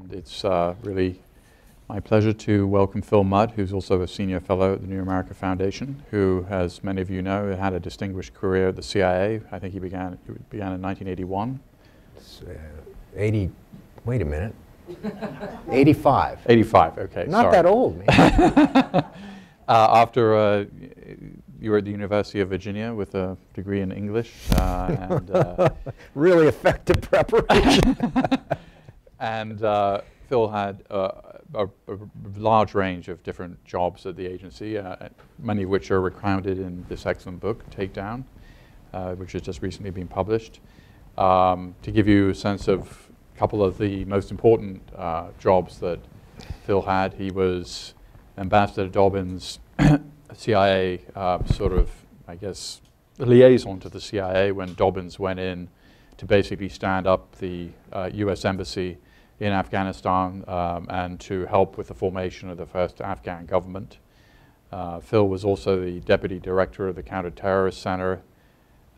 And it's uh, really my pleasure to welcome Phil Mudd, who's also a senior fellow at the New America Foundation, who, as many of you know, had a distinguished career at the CIA. I think he began, he began in 1981. Uh, 80, wait a minute. 85. 85, okay. Not sorry. that old, man. uh, after uh, you were at the University of Virginia with a degree in English. Uh, and, uh, really effective preparation. and uh, Phil had uh, a, a, large range of different jobs at the agency, many of which are recounted in this excellent book, Takedown, which has just recently been published. Um, to give you a sense of a couple of the most important jobs that Phil had, he was Ambassador Dobbins CIA uh, sort of, I guess, liaison to the CIA when Dobbins went in to basically stand up the uh, U.S. Embassy in Afghanistan um, and to help with the formation of the first Afghan government. Uh, Phil was also the deputy director of the Counterterrorist Center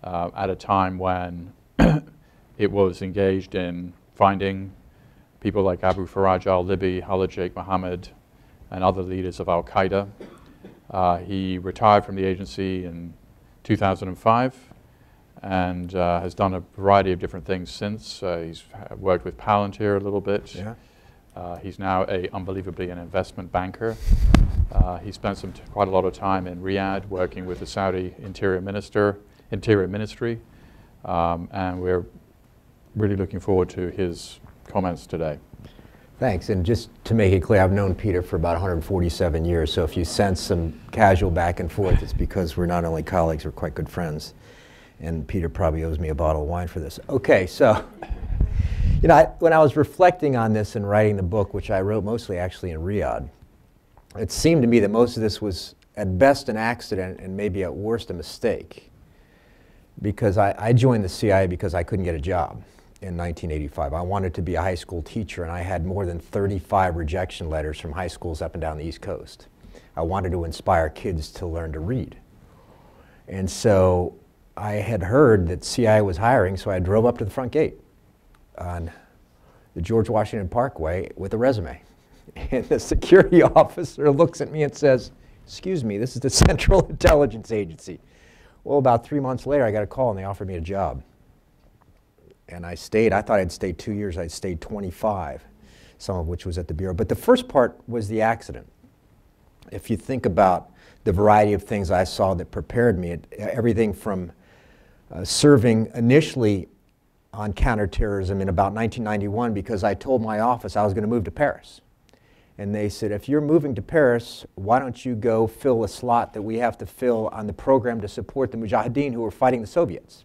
uh, at a time when it was engaged in finding people like Abu Faraj al-Libi, Khalid Sheikh Mohammed, and other leaders of al-Qaeda. Uh, he retired from the agency in 2005 and uh, has done a variety of different things since. Uh, he's worked with Palantir a little bit. Yeah. Uh, he's now a unbelievably an investment banker. Uh, he spent some quite a lot of time in Riyadh working with the Saudi Interior Minister, Interior Ministry, um, and we're really looking forward to his comments today. Thanks. And just to make it clear, I've known Peter for about 147 years, so if you sense some casual back and forth, it's because we're not only colleagues, we're quite good friends. And Peter probably owes me a bottle of wine for this. Okay, so, you know, I, when I was reflecting on this and writing the book, which I wrote mostly actually in Riyadh, it seemed to me that most of this was at best an accident and maybe at worst a mistake. Because I, I joined the CIA because I couldn't get a job in 1985. I wanted to be a high school teacher, and I had more than 35 rejection letters from high schools up and down the East Coast. I wanted to inspire kids to learn to read. And so I had heard that CIA was hiring, so I drove up to the front gate on the George Washington Parkway with a resume. And the security officer looks at me and says, Excuse me, this is the Central Intelligence Agency. Well, about three months later, I got a call and they offered me a job and I stayed. I thought I'd stay two years. I stayed 25, some of which was at the Bureau. But the first part was the accident. If you think about the variety of things I saw that prepared me, it, everything from uh, serving initially on counterterrorism in about 1991 because I told my office I was going to move to Paris. And they said, if you're moving to Paris, why don't you go fill a slot that we have to fill on the program to support the Mujahideen who were fighting the Soviets?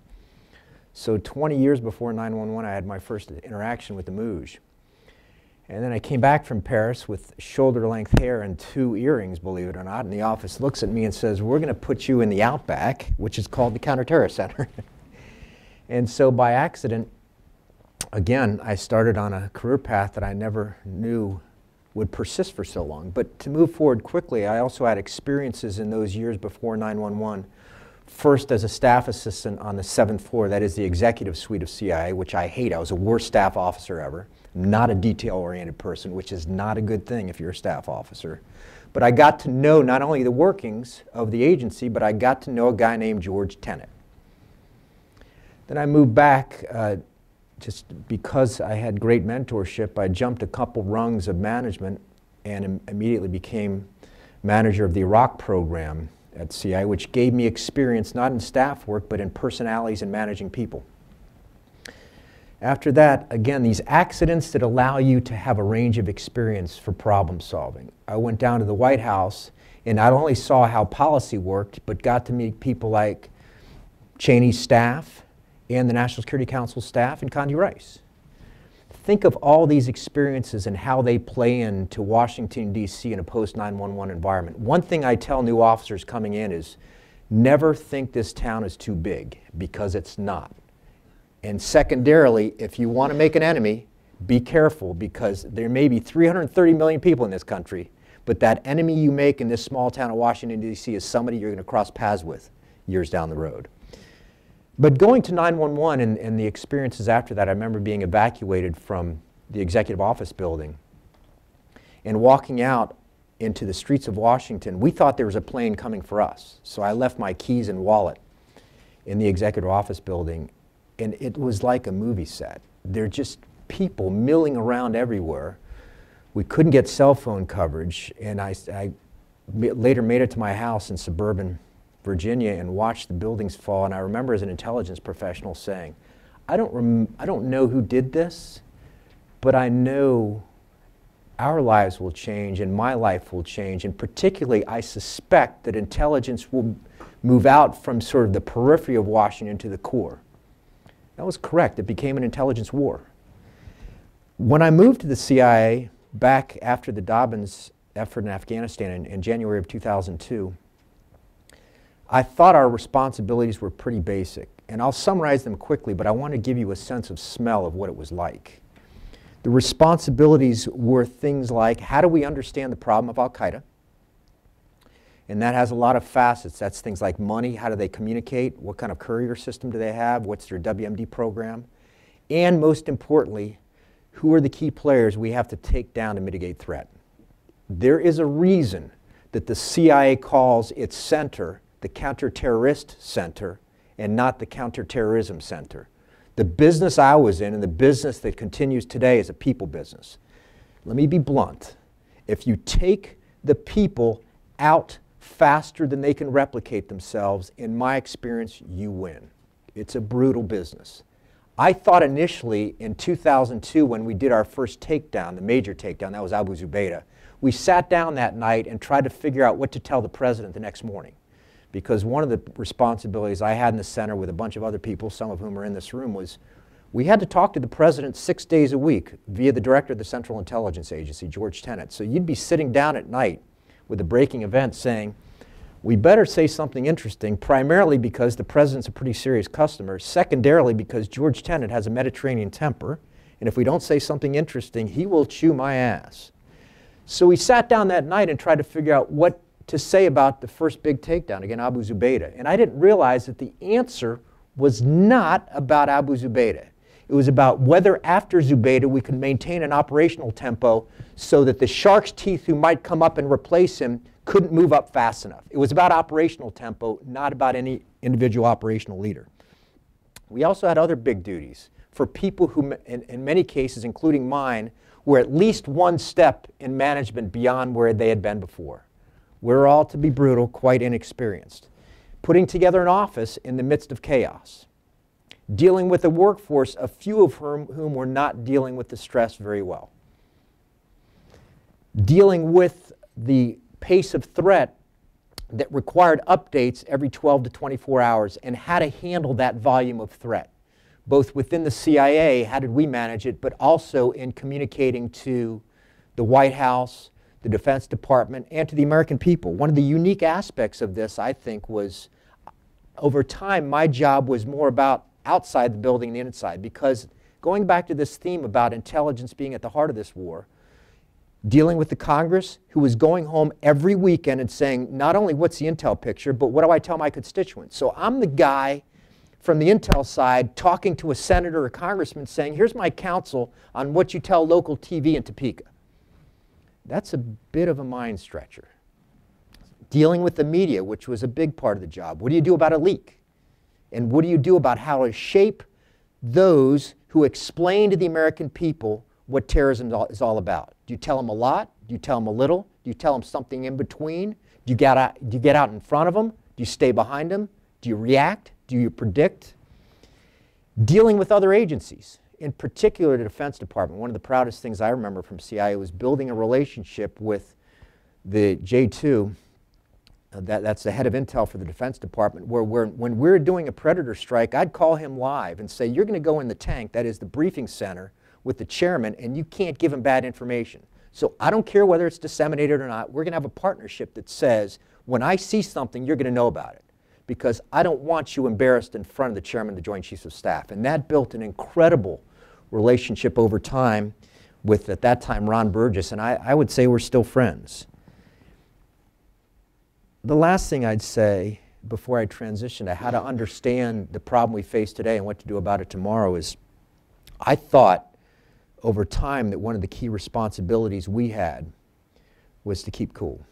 So 20 years before 911, I had my first interaction with the Muj. And then I came back from Paris with shoulder length hair and two earrings, believe it or not. And the office looks at me and says, We're going to put you in the Outback, which is called the Counterterrorist Center. and so by accident, again, I started on a career path that I never knew would persist for so long. But to move forward quickly, I also had experiences in those years before 911 first as a staff assistant on the seventh floor, that is the executive suite of CIA, which I hate. I was the worst staff officer ever. Not a detail oriented person, which is not a good thing if you're a staff officer. But I got to know not only the workings of the agency, but I got to know a guy named George Tenet. Then I moved back uh, just because I had great mentorship. I jumped a couple rungs of management and Im immediately became manager of the Iraq program at CIA, which gave me experience not in staff work, but in personalities and managing people. After that, again, these accidents that allow you to have a range of experience for problem solving. I went down to the White House and not only saw how policy worked, but got to meet people like Cheney's staff and the National Security Council staff and Condi Rice think of all these experiences and how they play into Washington, D.C. in a post 911 environment. One thing I tell new officers coming in is never think this town is too big because it's not. And secondarily, if you want to make an enemy, be careful because there may be 330 million people in this country, but that enemy you make in this small town of Washington, D.C. is somebody you're going to cross paths with years down the road. But going to 911 and, and, the experiences after that, I remember being evacuated from the executive office building and walking out into the streets of Washington, we thought there was a plane coming for us. So I left my keys and wallet in the executive office building, and it was like a movie set. There are just people milling around everywhere. We couldn't get cell phone coverage, and I, I later made it to my house in suburban Virginia and watched the buildings fall. And I remember as an intelligence professional saying, I don't, I don't know who did this, but I know our lives will change and my life will change. And particularly, I suspect that intelligence will move out from sort of the periphery of Washington to the core. That was correct. It became an intelligence war. When I moved to the CIA back after the Dobbins effort in Afghanistan in, in January of 2002, I thought our responsibilities were pretty basic. And I'll summarize them quickly, but I want to give you a sense of smell of what it was like. The responsibilities were things like how do we understand the problem of Al Qaeda? And that has a lot of facets. That's things like money, how do they communicate, what kind of courier system do they have, what's their WMD program, and most importantly, who are the key players we have to take down to mitigate threat. There is a reason that the CIA calls its center the Counterterrorist Center and not the Counterterrorism Center. The business I was in and the business that continues today is a people business. Let me be blunt. If you take the people out faster than they can replicate themselves, in my experience, you win. It's a brutal business. I thought initially in 2002 when we did our first takedown, the major takedown, that was Abu Zubaydah, we sat down that night and tried to figure out what to tell the president the next morning. Because one of the responsibilities I had in the center with a bunch of other people, some of whom are in this room, was we had to talk to the president six days a week via the director of the Central Intelligence Agency, George Tenet. So you'd be sitting down at night with a breaking event saying, we better say something interesting, primarily because the president's a pretty serious customer, secondarily because George Tenet has a Mediterranean temper, and if we don't say something interesting, he will chew my ass. So we sat down that night and tried to figure out what to say about the first big takedown, again, Abu Zubaydah. And I didn't realize that the answer was not about Abu Zubaydah. It was about whether after Zubaydah we could maintain an operational tempo so that the shark's teeth who might come up and replace him couldn't move up fast enough. It was about operational tempo, not about any individual operational leader. We also had other big duties for people who, in, in many cases, including mine, were at least one step in management beyond where they had been before. We're all, to be brutal, quite inexperienced. Putting together an office in the midst of chaos dealing with a workforce, a few of whom, whom were not dealing with the stress very well. Dealing with the pace of threat that required updates every 12 to 24 hours and how to handle that volume of threat, both within the CIA, how did we manage it, but also in communicating to the White House, the Defense Department, and to the American people. One of the unique aspects of this, I think, was over time, my job was more about outside the building and the inside. Because going back to this theme about intelligence being at the heart of this war, dealing with the Congress, who was going home every weekend and saying, not only what's the intel picture, but what do I tell my constituents? So I'm the guy from the intel side talking to a senator or congressman saying, here's my counsel on what you tell local TV in Topeka. That's a bit of a mind stretcher. Dealing with the media, which was a big part of the job. What do you do about a leak? And what do you do about how to shape those who explain to the American people what terrorism is all about? Do you tell them a lot? Do you tell them a little? Do you tell them something in between? Do you get out, do you get out in front of them? Do you stay behind them? Do you react? Do you predict? Dealing with other agencies, in particular the Defense Department. One of the proudest things I remember from CIA was building a relationship with the J2 uh, Uh, that, that's the head of intel for the Defense Department, where we're, when we're doing a Predator strike, I'd call him live and say, You're going to go in the tank, that is the briefing center, with the chairman, and you can't give him bad information. So I don't care whether it's disseminated or not, we're going to have a partnership that says, When I see something, you're going to know about it. Because I don't want you embarrassed in front of the chairman of the Joint Chiefs of Staff. And that built an incredible relationship over time with, at that time, Ron Burgess, and I, I would say we're still friends the last thing I'd say before I transition to how to understand the problem we face today and what to do about it tomorrow is I thought over time that one of the key responsibilities we had was to keep cool.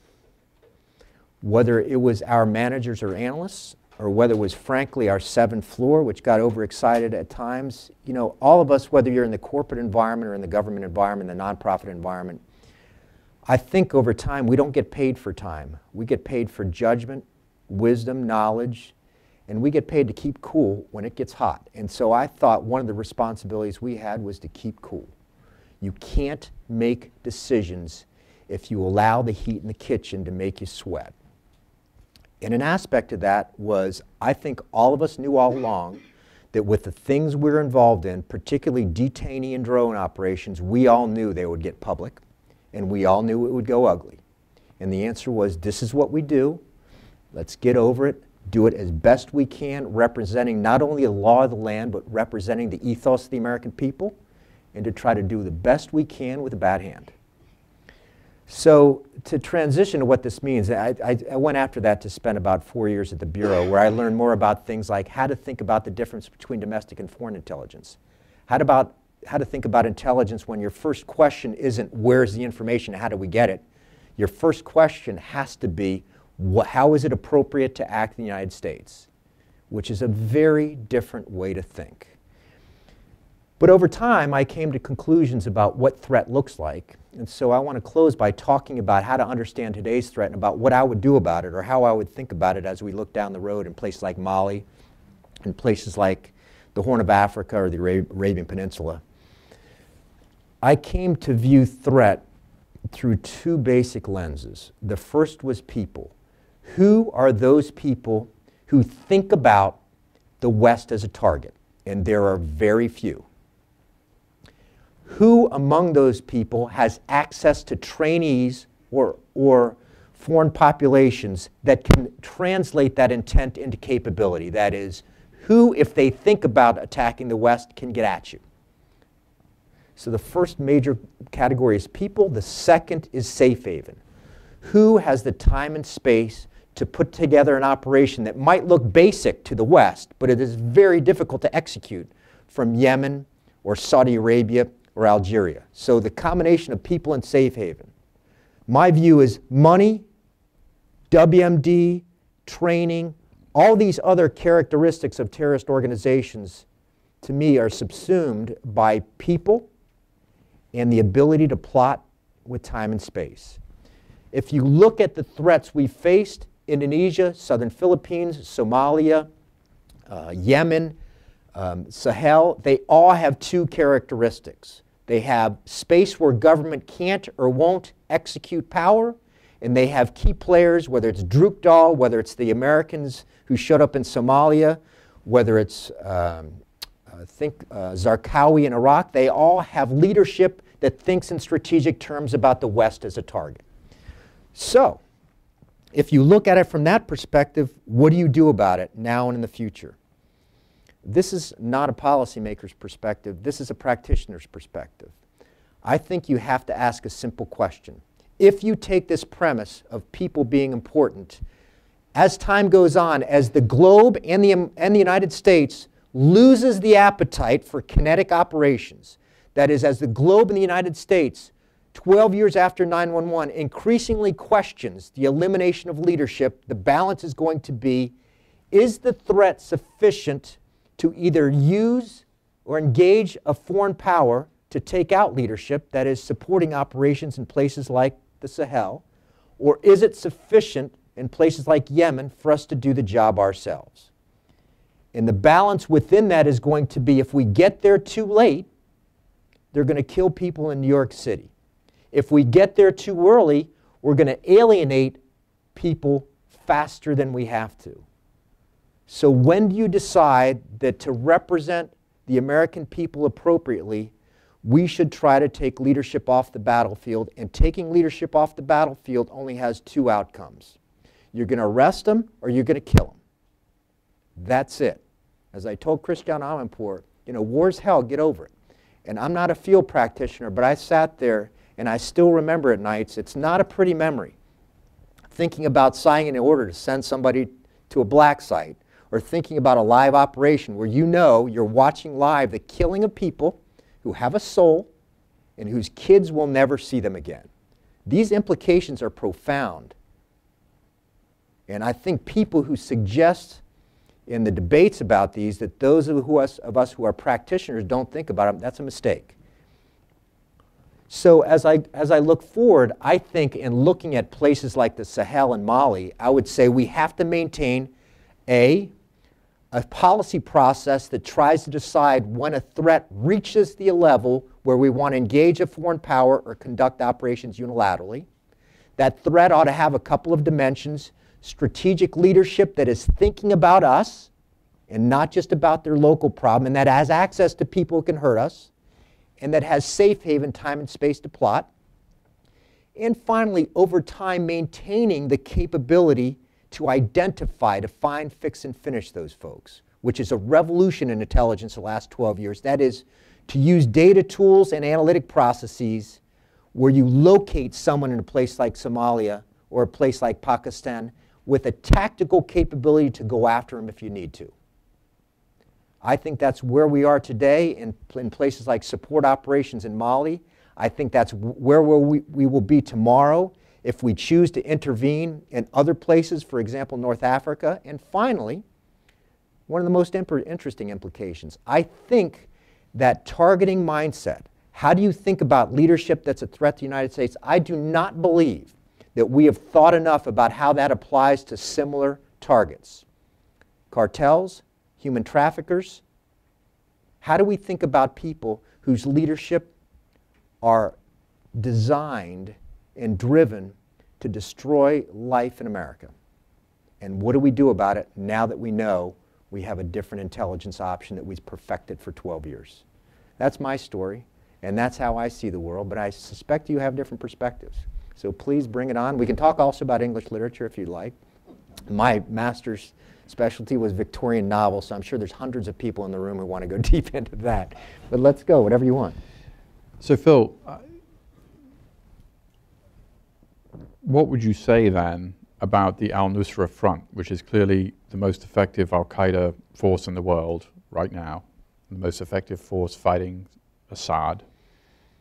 Whether it was our managers or analysts, or whether it was frankly our seventh floor, which got overexcited at times, you know, all of us, whether you're in the corporate environment or in the government environment, the nonprofit environment, I think over time we don't get paid for time. We get paid for judgment, wisdom, knowledge, and we get paid to keep cool when it gets hot. And so I thought one of the responsibilities we had was to keep cool. You can't make decisions if you allow the heat in the kitchen to make you sweat. And an aspect of that was I think all of us knew all along that with the things we we're involved in, particularly detainee and drone operations, we all knew they would get public and we all knew it would go ugly. And the answer was this is what we do. Let's get over it do it as best we can, representing not only the law of the land, but representing the ethos of the American people, and to try to do the best we can with a bad hand. So to transition to what this means, I, I, I, went after that to spend about four years at the Bureau, where I learned more about things like how to think about the difference between domestic and foreign intelligence, how to, about, how to think about intelligence when your first question isn't where's the information, how do we get it? Your first question has to be how is it appropriate to act in the United States? Which is a very different way to think. But over time, I came to conclusions about what threat looks like. And so I want to close by talking about how to understand today's threat and about what I would do about it or how I would think about it as we look down the road in places like Mali, in places like the Horn of Africa or the Arabian Peninsula. I came to view threat through two basic lenses. The first was people. Who are those people who think about the West as a target? And there are very few. Who among those people has access to trainees or, or foreign populations that can translate that intent into capability? That is, who, if they think about attacking the West, can get at you? So the first major category is people. The second is safe haven. Who has the time and space to put together an operation that might look basic to the West, but it is very difficult to execute from Yemen or Saudi Arabia or Algeria. So the combination of people and safe haven. My view is money, WMD, training, all these other characteristics of terrorist organizations to me are subsumed by people and the ability to plot with time and space. If you look at the threats we faced Indonesia, southern Philippines, Somalia, uh, Yemen, um, Sahel, they all have two characteristics. They have space where government can't or won't execute power, and they have key players, whether it's Droukdel, whether it's the Americans who showed up in Somalia, whether it's um, uh, think uh, Zarqawi in Iraq, they all have leadership that thinks in strategic terms about the West as a target. So, if you look at it from that perspective, what do you do about it now and in the future? This is not a policymaker's perspective. This is a practitioner's perspective. I think you have to ask a simple question. If you take this premise of people being important, as time goes on, as the globe and the, and the United States loses the appetite for kinetic operations, that is, as the globe and the United States 12 years after 911, increasingly questions the elimination of leadership, the balance is going to be is the threat sufficient to either use or engage a foreign power to take out leadership, that is, supporting operations in places like the Sahel, or is it sufficient in places like Yemen for us to do the job ourselves? And the balance within that is going to be if we get there too late, they're going to kill people in New York City. If we get there too early, we're going to alienate people faster than we have to. So when do you decide that to represent the American people appropriately, we should try to take leadership off the battlefield. And taking leadership off the battlefield only has two outcomes. You're going to arrest them or you're going to kill them. That's it. As I told Christiane Amanpour, you know, war's hell, get over it. And I'm not a field practitioner, but I sat there and I still remember at nights, it's not a pretty memory. Thinking about signing an order to send somebody to a black site, or thinking about a live operation where you know you're watching live the killing of people who have a soul, and whose kids will never see them again. These implications are profound. And I think people who suggest in the debates about these that those of us, of us who are practitioners don't think about them, that's a mistake. So as I, as I look forward, I think in looking at places like the Sahel and Mali, I would say we have to maintain A, a policy process that tries to decide when a threat reaches the level where we want to engage a foreign power or conduct operations unilaterally. That threat ought to have a couple of dimensions strategic leadership that is thinking about us and not just about their local problem, and that has access to people who can hurt us, and that has safe haven time and space to plot. And finally, over time, maintaining the capability to identify, to find, fix, and finish those folks, which is a revolution in intelligence the last 12 years. That is, to use data tools and analytic processes where you locate someone in a place like Somalia or a place like Pakistan with a tactical capability to go after them if you need to. I think that's where we are today in, in places like support operations in Mali. I think that's where we, we will be tomorrow if we choose to intervene in other places, for example, North Africa. And finally, one of the most interesting implications, I think that targeting mindset, how do you think about leadership that's a threat to the United States? I do not believe that we have thought enough about how that applies to similar targets. Cartels, human traffickers. How do we think about people whose leadership are designed and driven to destroy life in America? And what do we do about it now that we know we have a different intelligence option that we've perfected for 12 years? That's my story, and that's how I see the world, but I suspect you have different perspectives. So please bring it on. We can talk also about English literature if you'd like. My master's specialty was Victorian novels, so I'm sure there's hundreds of people in the room who want to go deep into that. But let's go, whatever you want. So, Phil, uh, what would you say then about the Al Nusra Front, which is clearly the most effective Al Qaeda force in the world right now, the most effective force fighting Assad?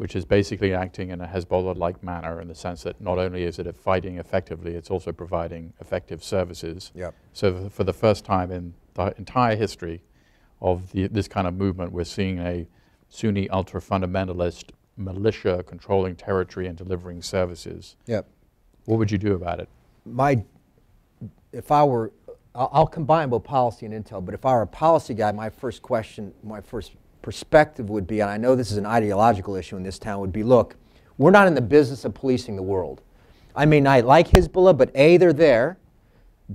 Which is basically acting in a Hezbollah-like manner in the sense that not only is it fighting effectively, it's also providing effective services. Yep. So for the first time in the entire history of the, this kind of movement, we're seeing a Sunni ultra-fundamentalist militia controlling territory and delivering services. Yep. What would you do about it? My, if I were, I'll, I'll combine both policy and intel, but if I were a policy guy, my first question, my first perspective would be, and I know this is an ideological issue in this town, would be look, we're not in the business of policing the world. I may not like Hezbollah, but A, they're there.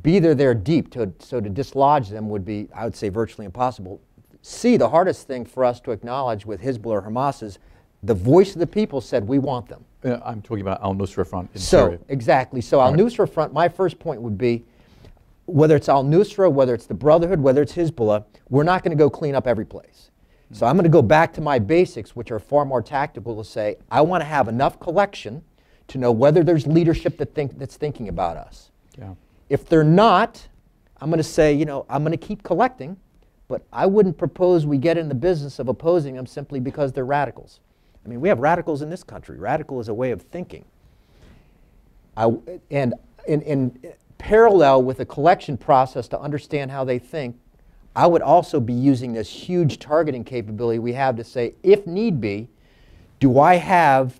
B, they're there deep. To, so to dislodge them would be, I would say, virtually impossible. C, the hardest thing for us to acknowledge with Hezbollah or Hamas is the voice of the people said, we want them. Uh, I'm talking about Al Nusra Front in so, Syria. Exactly. So Al Nusra Front, my first point would be, whether it's Al Nusra, whether it's the Brotherhood, whether it's Hezbollah, we're not going to go clean up every place. So I'm going to go back to my basics, which are far more tactical, to say I want to have enough collection to know whether there's leadership that think, that's thinking about us. Yeah. If they're not, I'm going to say, you know, I'm going to keep collecting, but I wouldn't propose we get in the business of opposing them simply because they're radicals. I mean, we have radicals in this country. Radical is a way of thinking. I, and in, in parallel with a collection process to understand how they think, I would also be using this huge targeting capability we have to say, if need be, do I have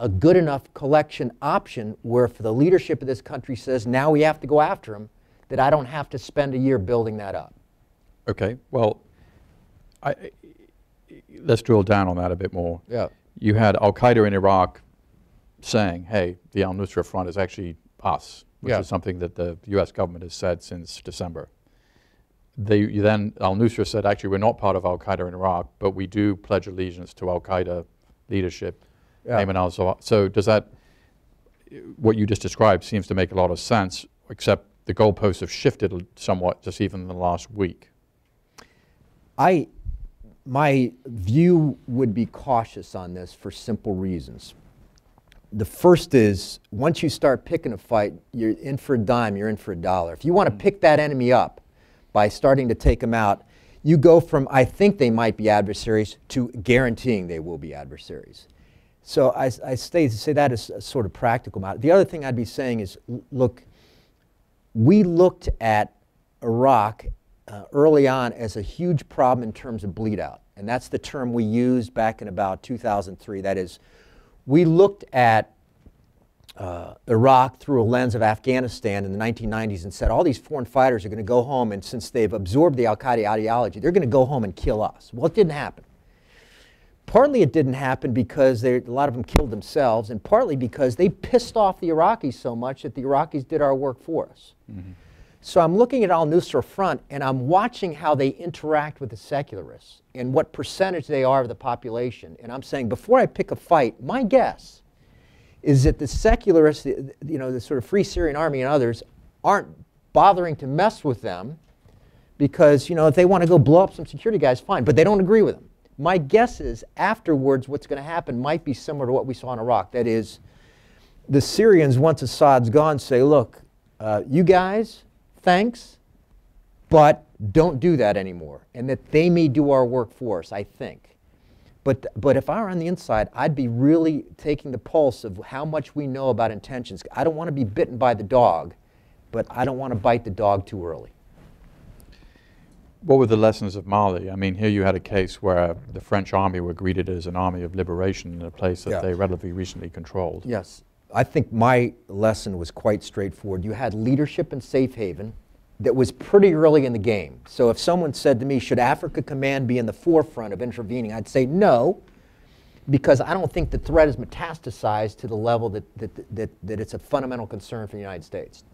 a good enough collection option where if the leadership of this country says now we have to go after them, that I don't have to spend a year building that up? Okay, well, I, let's drill down on that a bit more. Yeah. You had Al Qaeda in Iraq saying, hey, the Al Nusra Front is actually us, which yeah. is something that the US government has said since December they then al-Nusra said, actually, we're not part of al-Qaeda in Iraq, but we do pledge allegiance to al-Qaeda leadership, yeah. Ayman al-Zawahiri. So does that, what you just described seems to make a lot of sense, except the goalposts have shifted somewhat just even in the last week. I, my view would be cautious on this for simple reasons. The first is once you start picking a fight, you're in for a dime, you're in for a dollar. If you want to mm. pick that enemy up, by starting to take them out, you go from I think they might be adversaries to guaranteeing they will be adversaries. So I, I say that as a sort of practical matter. The other thing I'd be saying is, look, we looked at Iraq uh, early on as a huge problem in terms of bleed out. And that's the term we used back in about 2003. That is, we looked at uh, Iraq through a lens of Afghanistan in the 1990s and said all these foreign fighters are going to go home, and since they've absorbed the Al Qaeda ideology, they're going to go home and kill us. Well, it didn't happen. Partly it didn't happen because they, a lot of them killed themselves, and partly because they pissed off the Iraqis so much that the Iraqis did our work for us. Mm-hmm. So I'm looking at Al Nusra Front, and I'm watching how they interact with the secularists and what percentage they are of the population. And I'm saying, before I pick a fight, my guess is that the secularists, you know, the sort of Free Syrian Army and others, aren't bothering to mess with them because, you know, if they want to go blow up some security guys, fine, but they don't agree with them. My guess is afterwards what's going to happen might be similar to what we saw in Iraq. That is, the Syrians, once Assad's gone, say, look, uh, you guys, thanks, but don't do that anymore. And that they may do our work for us, I think. But, but if I were on the inside, I'd be really taking the pulse of how much we know about intentions. I don't want to be bitten by the dog, but I don't want to bite the dog too early. What were the lessons of Mali? I mean, here you had a case where the French army were greeted as an army of liberation in a place that yeah. they relatively recently controlled. Yes. I think my lesson was quite straightforward. You had leadership in safe haven that was pretty early in the game. So if someone said to me, should Africa Command be in the forefront of intervening, I'd say no, because I don't think the threat is metastasized to the level that, that, that, that it's a fundamental concern for the United States.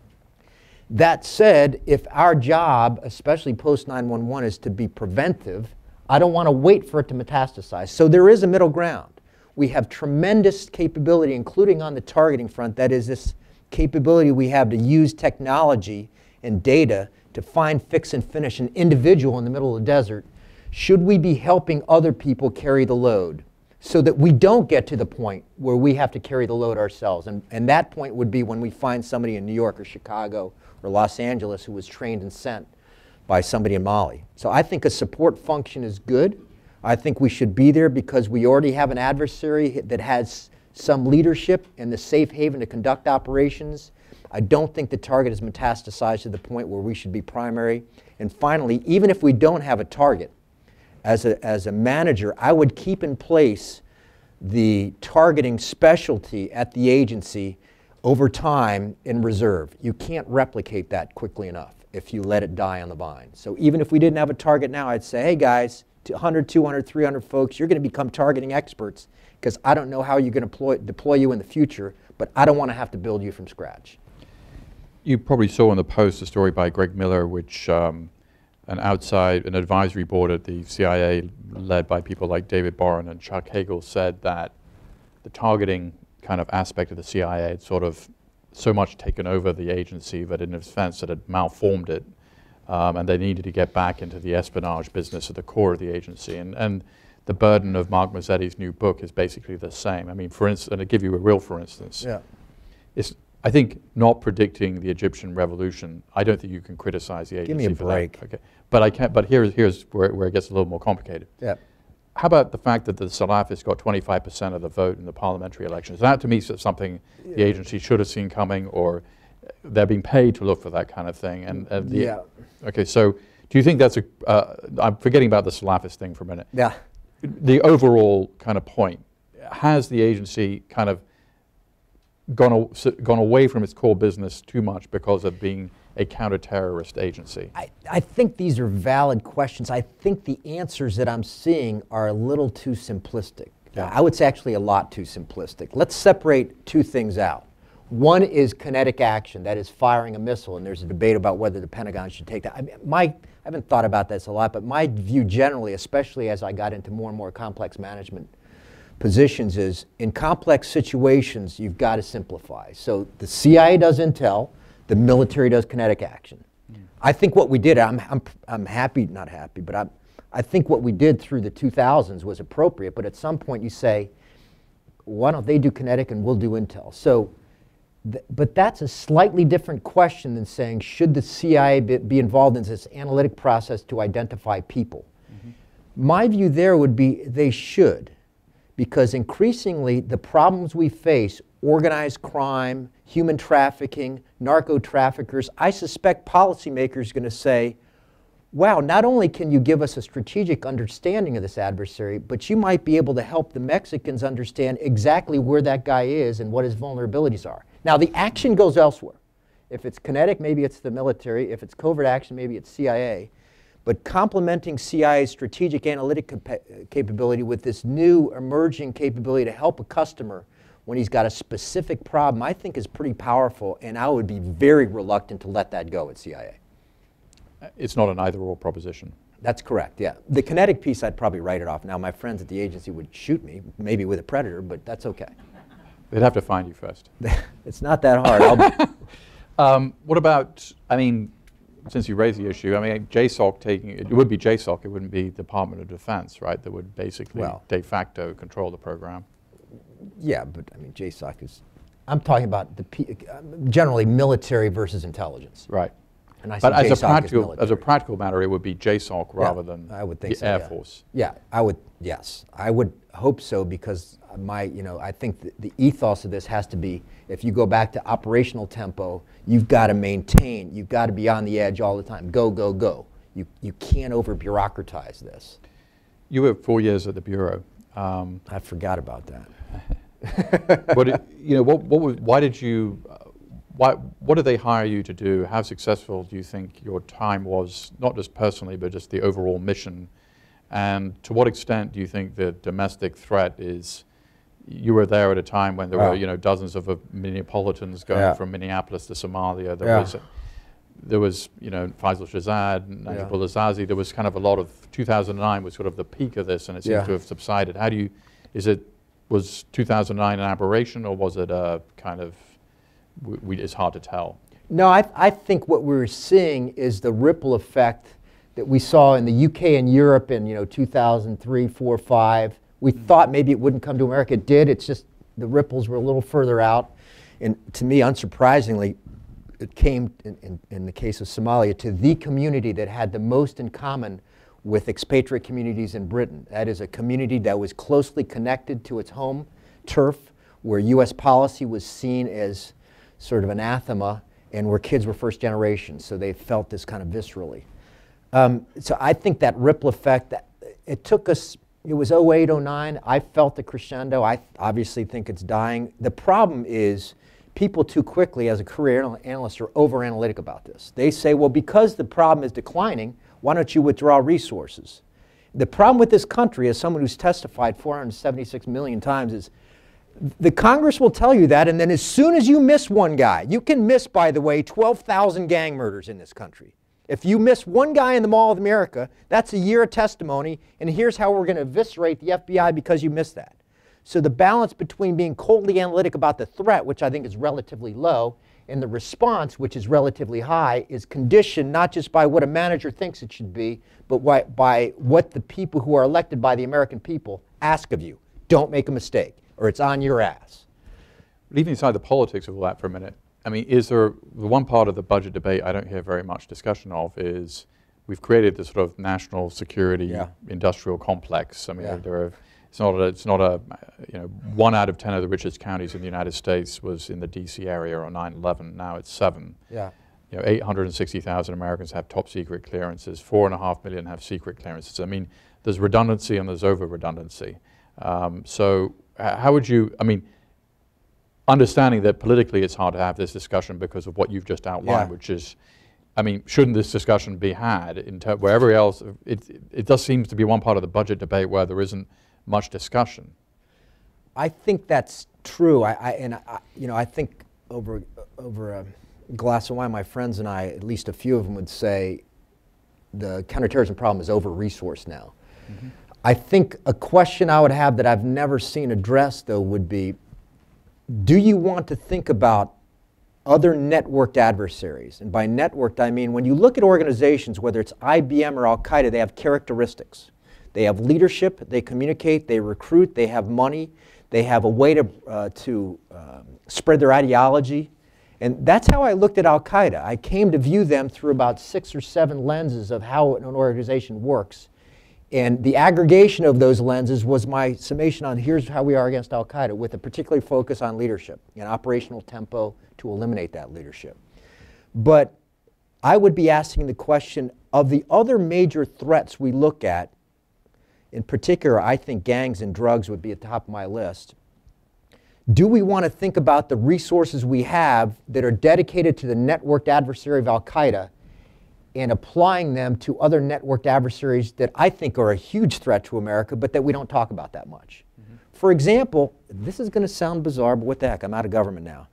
That said, if our job, especially post 911, is to be preventive, I don't want to wait for it to metastasize. So there is a middle ground. We have tremendous capability, including on the targeting front. That is, this capability we have to use technology and data to find, fix, and finish an individual in the middle of the desert, should we be helping other people carry the load so that we don't get to the point where we have to carry the load ourselves? And, and that point would be when we find somebody in New York or Chicago or Los Angeles who was trained and sent by somebody in Mali. So I think a support function is good. I think we should be there because we already have an adversary that has some leadership and the safe haven to conduct operations I don't think the target is metastasized to the point where we should be primary. And finally, even if we don't have a target, as a, as a manager, I would keep in place the targeting specialty at the agency over time in reserve. You can't replicate that quickly enough if you let it die on the vine. So even if we didn't have a target now, I'd say, hey guys, 100, 200, 300 folks, you're going to become targeting experts because I don't know how you're going to deploy, deploy you in the future, but I don't want to have to build you from scratch. You probably saw in the Post a story by Greg Miller, which um, an outside, an advisory board at the CIA, led by people like David Boren and Chuck Hagel, said that the targeting kind of aspect of the CIA had sort of so much taken over the agency that in a sense it had malformed it. Um, and they needed to get back into the espionage business at the core of the agency. And, and the burden of Mark Mazzetti's new book is basically the same. I mean, for instance, and to give you a real for instance, yeah. it's I think not predicting the Egyptian revolution, I don't think you can criticize the agency Give me a break. That. Okay. But I can't. But here's here's where, where it gets a little more complicated. Yeah. How about the fact that the Salafists got 25% of the vote in the parliamentary elections? That to me is something yeah. the agency should have seen coming, or they're being paid to look for that kind of thing. And uh, the, yeah. Okay. So do you think that's a? Uh, I'm forgetting about the Salafist thing for a minute. Yeah. The overall kind of point has the agency kind of gone, gone away from its core business too much because of being a counterterrorist agency? I, I think these are valid questions. I think the answers that I'm seeing are a little too simplistic. Yeah. I would say actually a lot too simplistic. Let's separate two things out. One is kinetic action, that is firing a missile, and there's a debate about whether the Pentagon should take that. I, mean, my, I haven't thought about this a lot, but my view generally, especially as I got into more and more complex management positions is in complex situations, you've got to simplify. So the CIA does intel, the military does kinetic action. Mm. I think what we did, I'm, I'm, I'm happy, not happy, but I'm, I think what we did through the 2000s was appropriate, but at some point you say, why don't they do kinetic and we'll do intel? So, th- but that's a slightly different question than saying, should the CIA be, be involved in this analytic process to identify people? Mm-hmm. My view there would be they should because increasingly the problems we face organized crime, human trafficking, narco traffickers I suspect policymakers are going to say, wow, not only can you give us a strategic understanding of this adversary, but you might be able to help the Mexicans understand exactly where that guy is and what his vulnerabilities are. Now, the action goes elsewhere. If it's kinetic, maybe it's the military. If it's covert action, maybe it's CIA. But complementing CIA's strategic analytic capability with this new emerging capability to help a customer when he's got a specific problem, I think is pretty powerful, and I would be very reluctant to let that go at CIA. It's not an either or proposition. That's correct, yeah. The kinetic piece, I'd probably write it off. Now, my friends at the agency would shoot me, maybe with a predator, but that's okay. They'd have to find you first. it's not that hard. um, what about, I mean, since you raised the issue, I mean, JSOC taking, it would be JSOC, it wouldn't be Department of Defense, right, that would basically well, de facto control the program. Yeah, but I mean, JSOC is, I'm talking about the generally military versus intelligence. Right. And I but as a practical as a practical matter, it would be JSOC yeah, rather than I would think the so, Air yeah. Force. Yeah, I would. Yes, I would hope so because my you know I think the, the ethos of this has to be if you go back to operational tempo, you've got to maintain, you've got to be on the edge all the time. Go go go. You you can't over bureaucratize this. You were four years at the bureau. Um, I forgot about that. but it, you know what? What was, why did you? why, what did they hire you to do? How successful do you think your time was, not just personally, but just the overall mission? And to what extent do you think the domestic threat is? You were there at a time when there were, you know, dozens of uh, Minneapolitans going yeah. from Minneapolis to Somalia. There yeah. was, there was, you know, Faisal Shahzad, Najib yeah. Azazi. There was kind of a lot of 2009 was sort of the peak of this, and it seems yeah. to have subsided. How do you? Is it was 2009 an aberration, or was it a kind of we, we, it's hard to tell. No, I, I think what we're seeing is the ripple effect that we saw in the UK and Europe in you know 2003, 4, 5. We mm. thought maybe it wouldn't come to America. It did. It's just the ripples were a little further out. And to me, unsurprisingly, it came, in, in, in, the case of Somalia, to the community that had the most in common with expatriate communities in Britain. That is a community that was closely connected to its home turf, where U.S. policy was seen as sort of anathema and where kids were first generation, so they felt this kind of viscerally. Um, so I think that ripple effect, that it took us, it was 08, 09, I felt the crescendo. I obviously think it's dying. The problem is people too quickly, as a career analyst, are over analytic about this. They say, well, because the problem is declining, why don't you withdraw resources? The problem with this country, as someone who's testified 476 million times, is the Congress will tell you that, and then as soon as you miss one guy, you can miss, by the way, 12,000 gang murders in this country. If you miss one guy in the Mall of America, that's a year of testimony, and here's how we're going to eviscerate the FBI because you missed that. So the balance between being coldly analytic about the threat, which I think is relatively low, and the response, which is relatively high, is conditioned not just by what a manager thinks it should be, but by what the people who are elected by the American people ask of you. Don't make a mistake or it's on your ass. Leaving aside the politics of all that for a minute, I mean, is there the one part of the budget debate I don't hear very much discussion of is we've created this sort of national security yeah. industrial complex. I mean, yeah. there are, it's not a, it's not a, you know, one out of ten of the richest counties in the United States was in the D.C. area on 9/11. Now it's seven. Yeah. You know, 860,000 Americans have top secret clearances. Four and a half million have secret clearances. I mean, there's redundancy and there's over redundancy. Um, so how would you, I mean, understanding that politically it's hard to have this discussion because of what you've just outlined, yeah. which is, I mean, shouldn't this discussion be had in wherever else? It, it does seem to be one part of the budget debate where there isn't much discussion. I think that's true. I, I and I, you know, I think over over a glass of wine, my friends and I, at least a few of them, would say the counterterrorism problem is over resourced now. Mm-hmm. I think a question I would have that I've never seen addressed, though, would be do you want to think about other networked adversaries? And by networked, I mean when you look at organizations, whether it's IBM or Al Qaeda, they have characteristics. They have leadership, they communicate, they recruit, they have money, they have a way to, uh, to um, spread their ideology. And that's how I looked at Al Qaeda. I came to view them through about six or seven lenses of how an organization works. And the aggregation of those lenses was my summation on here's how we are against Al Qaeda, with a particular focus on leadership and operational tempo to eliminate that leadership. But I would be asking the question of the other major threats we look at, in particular, I think gangs and drugs would be at the top of my list. Do we want to think about the resources we have that are dedicated to the networked adversary of Al Qaeda and applying them to other networked adversaries that I think are a huge threat to America, but that we don't talk about that much? Mm-hmm. For example, this is going to sound bizarre, but what the heck, I'm out of government now.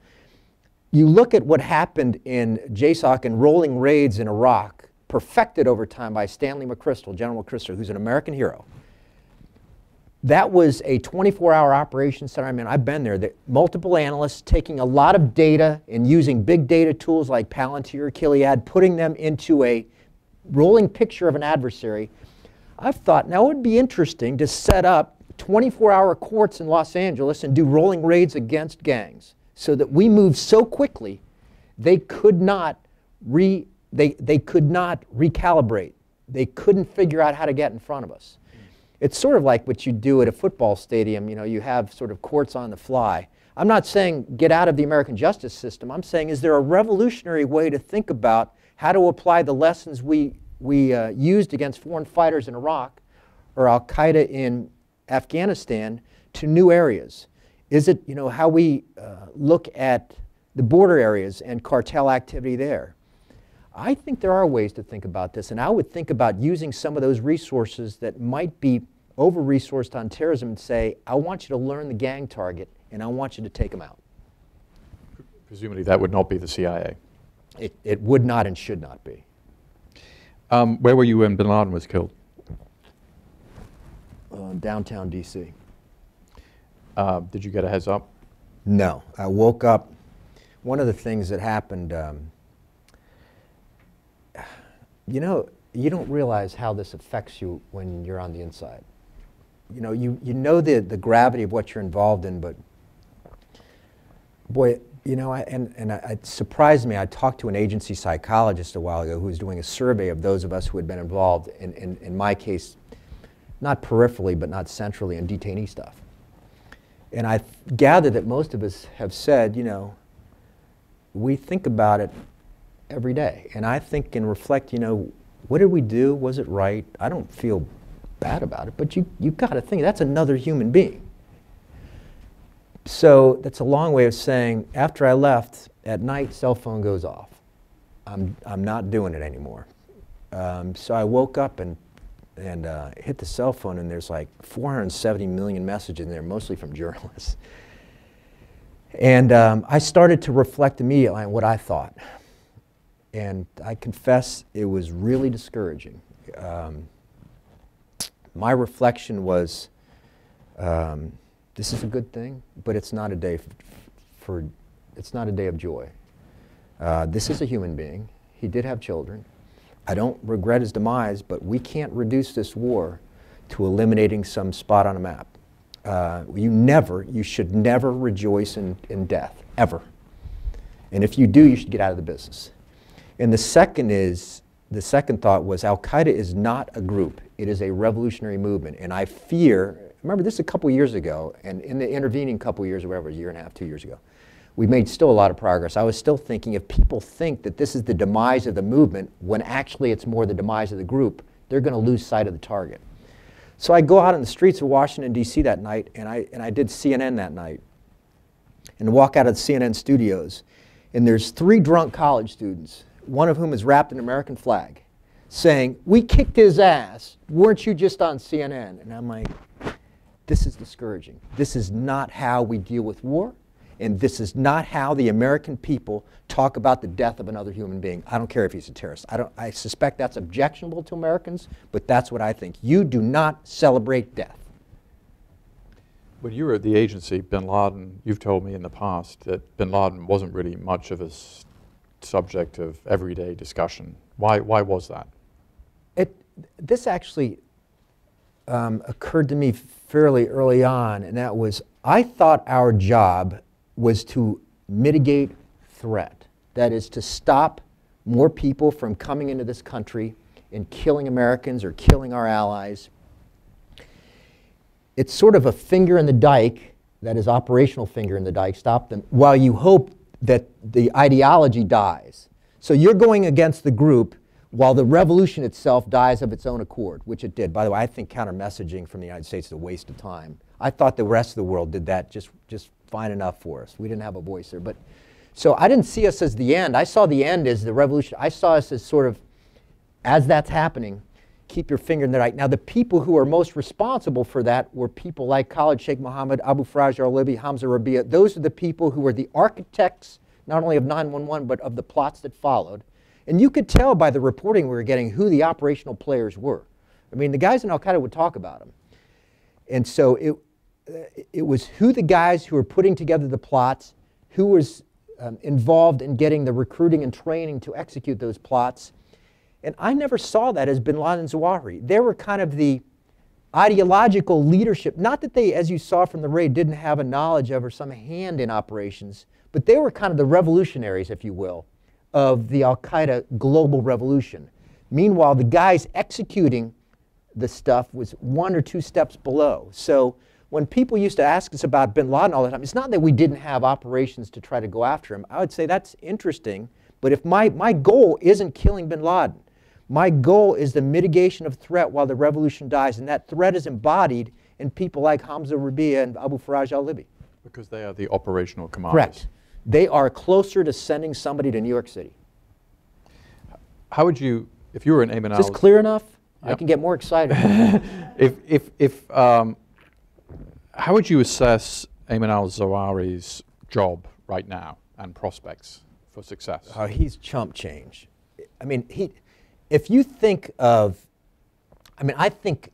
You look at what happened in JSOC and rolling raids in Iraq, perfected over time by Stanley McChrystal, General McChrystal, who's an American hero that was a 24-hour operation center. I mean, I've been there. The, multiple analysts taking a lot of data and using big data tools like Palantir, Gilead, putting them into a rolling picture of an adversary. I've thought now it would be interesting to set up 24-hour courts in Los Angeles and do rolling raids against gangs so that we move so quickly they could not re they, they could not recalibrate. They couldn't figure out how to get in front of us. It's sort of like what you do at a football stadium. You know, you have sort of courts on the fly. I'm not saying get out of the American justice system. I'm saying is there a revolutionary way to think about how to apply the lessons we, we uh, used against foreign fighters in Iraq or Al Qaeda in Afghanistan to new areas? Is it you know, how we uh, look at the border areas and cartel activity there? I think there are ways to think about this, and I would think about using some of those resources that might be over resourced on terrorism and say, I want you to learn the gang target and I want you to take them out. Presumably, that would not be the CIA. It, it would not and should not be. Um, where were you when bin Laden was killed? Uh, downtown D.C. Uh, did you get a heads up? No. I woke up. One of the things that happened. Um, you know, you don't realize how this affects you when you're on the inside. You know, you, you know the, the gravity of what you're involved in, but boy, you know, I, and, and I, it surprised me. I talked to an agency psychologist a while ago who was doing a survey of those of us who had been involved, in, in, in my case, not peripherally, but not centrally, in detainee stuff. And I gathered that most of us have said, you know, we think about it every day. And I think and reflect, you know, what did we do? Was it right? I don't feel bad about it, but you, you've got to think that's another human being. So that's a long way of saying after I left, at night, cell phone goes off. I'm, I'm not doing it anymore. Um, so I woke up and, and uh, hit the cell phone, and there's like 470 million messages in there, mostly from journalists. And um, I started to reflect immediately on what I thought. And I confess it was really discouraging. Um, my reflection was um, this is a good thing, but it's not a day for, it's not a day of joy. Uh, this is a human being. He did have children. I don't regret his demise, but we can't reduce this war to eliminating some spot on a map. Uh, you never, you should never rejoice in, in death, ever. And if you do, you should get out of the business. And the second is, the second thought was Al Qaeda is not a group, it is a revolutionary movement. And I fear, remember this a couple years ago, and in the intervening couple years, or whatever, a year and a half, two years ago, we made still a lot of progress. I was still thinking if people think that this is the demise of the movement, when actually it's more the demise of the group, they're going to lose sight of the target. So I go out in the streets of Washington, D.C. that night, and I, and I did CNN that night, and walk out of the CNN studios, and there's three drunk college students one of whom is wrapped in an American flag, saying, We kicked his ass. Weren't you just on CNN? And I'm like, This is discouraging. This is not how we deal with war. And this is not how the American people talk about the death of another human being. I don't care if he's a terrorist. I, don't, I suspect that's objectionable to Americans, but that's what I think. You do not celebrate death. When you were at the agency, bin Laden, you've told me in the past that bin Laden wasn't really much of a subject of everyday discussion. Why, why was that? It, this actually um, occurred to me fairly early on, and that was I thought our job was to mitigate threat. That is, to stop more people from coming into this country and killing Americans or killing our allies it's sort of a finger in the dike, that is operational finger in the dike, stop them, while you hope that the ideology dies. So you're going against the group while the revolution itself dies of its own accord, which it did. By the way, I think counter messaging from the United States is a waste of time. I thought the rest of the world did that just, just fine enough for us. We didn't have a voice there. But so I didn't see us as the end. I saw the end as the revolution. I saw us as sort of, as that's happening, keep your finger in the right. Now, the people who are most responsible for that were people like Khalid Sheikh Mohammed, Abu Faraj al-Libi, Hamza Rabia. Those are the people who were the architects, not only of 911, but of the plots that followed. And you could tell by the reporting we were getting who the operational players were. I mean, the guys in Al Qaeda would talk about them. And so it, it was who the guys who were putting together the plots, who was um, involved in getting the recruiting and training to execute those plots. And I never saw that as bin Laden Zawahiri. They were kind of the ideological leadership. Not that they, as you saw from the raid, didn't have a knowledge of or some hand in operations, but they were kind of the revolutionaries, if you will, of the Al Qaeda global revolution. Meanwhile, the guys executing the stuff was one or two steps below. So when people used to ask us about bin Laden all the time, it's not that we didn't have operations to try to go after him. I would say that's interesting. But if my, my goal isn't killing bin Laden, my goal is the mitigation of threat while the revolution dies. And that threat is embodied in people like Hamza Rabia and Abu Faraj al-Libi. Because they are the operational commanders. Correct. They are closer to sending somebody to New York City. How would you, if you were an Ayman Is this clear enough? Yep. I can get more excited. if, if, if, um, how would you assess Ayman al-Zawahiri's job right now and prospects for success? Uh, he's chump change. I mean, he, if you think of, I mean, I think,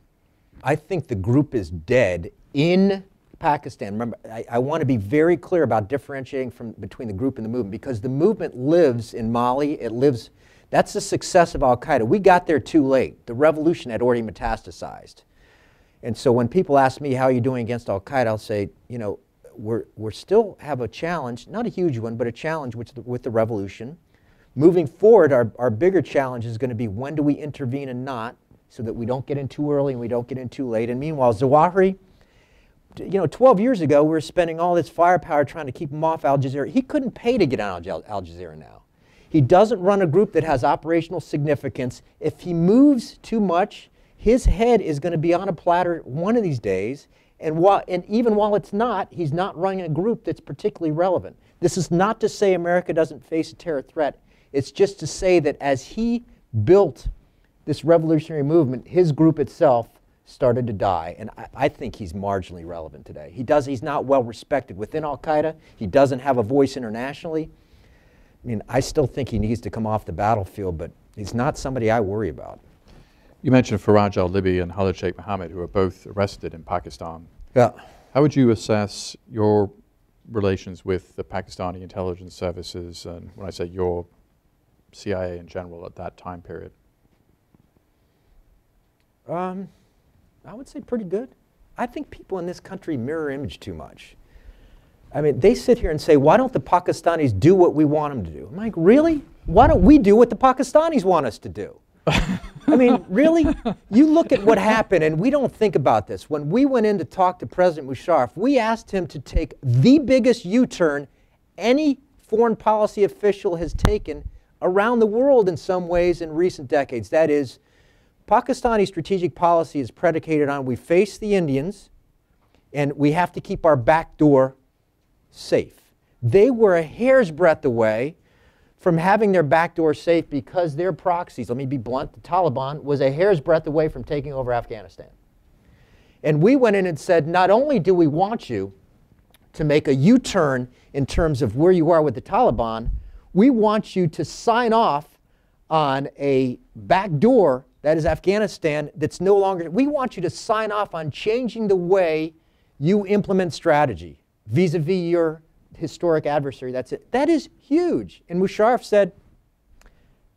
I think the group is dead in Pakistan. Remember, I, I want to be very clear about differentiating from between the group and the movement because the movement lives in Mali. It lives. That's the success of Al Qaeda. We got there too late. The revolution had already metastasized. And so when people ask me, how are you doing against Al Qaeda, I'll say, you know, we're, we're still have a challenge, not a huge one, but a challenge with the, with the revolution. Moving forward, our, our bigger challenge is going to be when do we intervene and not, so that we don't get in too early and we don't get in too late. And meanwhile, Zawahiri, you know, 12 years ago, we were spending all this firepower trying to keep him off Al Jazeera. He couldn't pay to get on Al, Al Jazeera now. He doesn't run a group that has operational significance. If he moves too much, his head is going to be on a platter one of these days. And, while, and even while it's not, he's not running a group that's particularly relevant. This is not to say America doesn't face a terror threat. It's just to say that as he built this revolutionary movement, his group itself started to die. And I, I, think he's marginally relevant today. He does, he's not well respected within Al Qaeda. He doesn't have a voice internationally. I mean, I still think he needs to come off the battlefield, but he's not somebody I worry about. You mentioned Faraj al-Libi and Khalid Sheikh Mohammed, who were both arrested in Pakistan. Yeah. How would you assess your relations with the Pakistani intelligence services, and when I say your, CIA in general at that time period? Um, I would say pretty good. I think people in this country mirror image too much. I mean, they sit here and say, why don't the Pakistanis do what we want them to do? I'm like, really? Why don't we do what the Pakistanis want us to do? I mean, really? You look at what happened, and we don't think about this. When we went in to talk to President Musharraf, we asked him to take the biggest U turn any foreign policy official has taken around the world in some ways in recent decades. That is, Pakistani strategic policy is predicated on we face the Indians and we have to keep our back door safe. They were a hair's breadth away from having their back door safe because their proxies, let me be blunt, the Taliban was a hair's breadth away from taking over Afghanistan. And we went in and said, not only do we want you to make a U turn in terms of where you are with the Taliban, we want you to sign off on a back door that is Afghanistan, that's no longer, we want you to sign off on changing the way you implement strategy vis a vis your historic adversary. That's it. That is huge. And Musharraf said,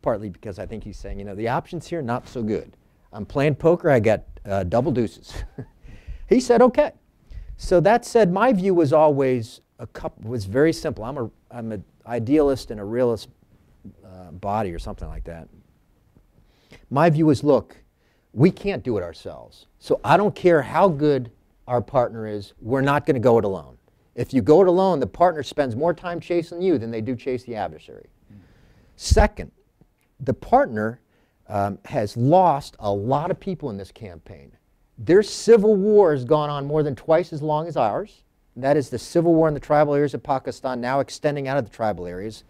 partly because I think he's saying, you know, the options here, not so good. I'm playing poker, I got uh, double deuces. he said, okay. So that said, my view was always a couple, was very simple. I'm a, I'm an idealist and a realist uh, body or something like that. My view is look, we can't do it ourselves. So I don't care how good our partner is, we're not going to go it alone. If you go it alone, the partner spends more time chasing you than they do chase the adversary. Second, the partner um, has lost a lot of people in this campaign. Their civil war has gone on more than twice as long as ours. That is the civil war in the tribal areas of Pakistan, now extending out of the tribal areas.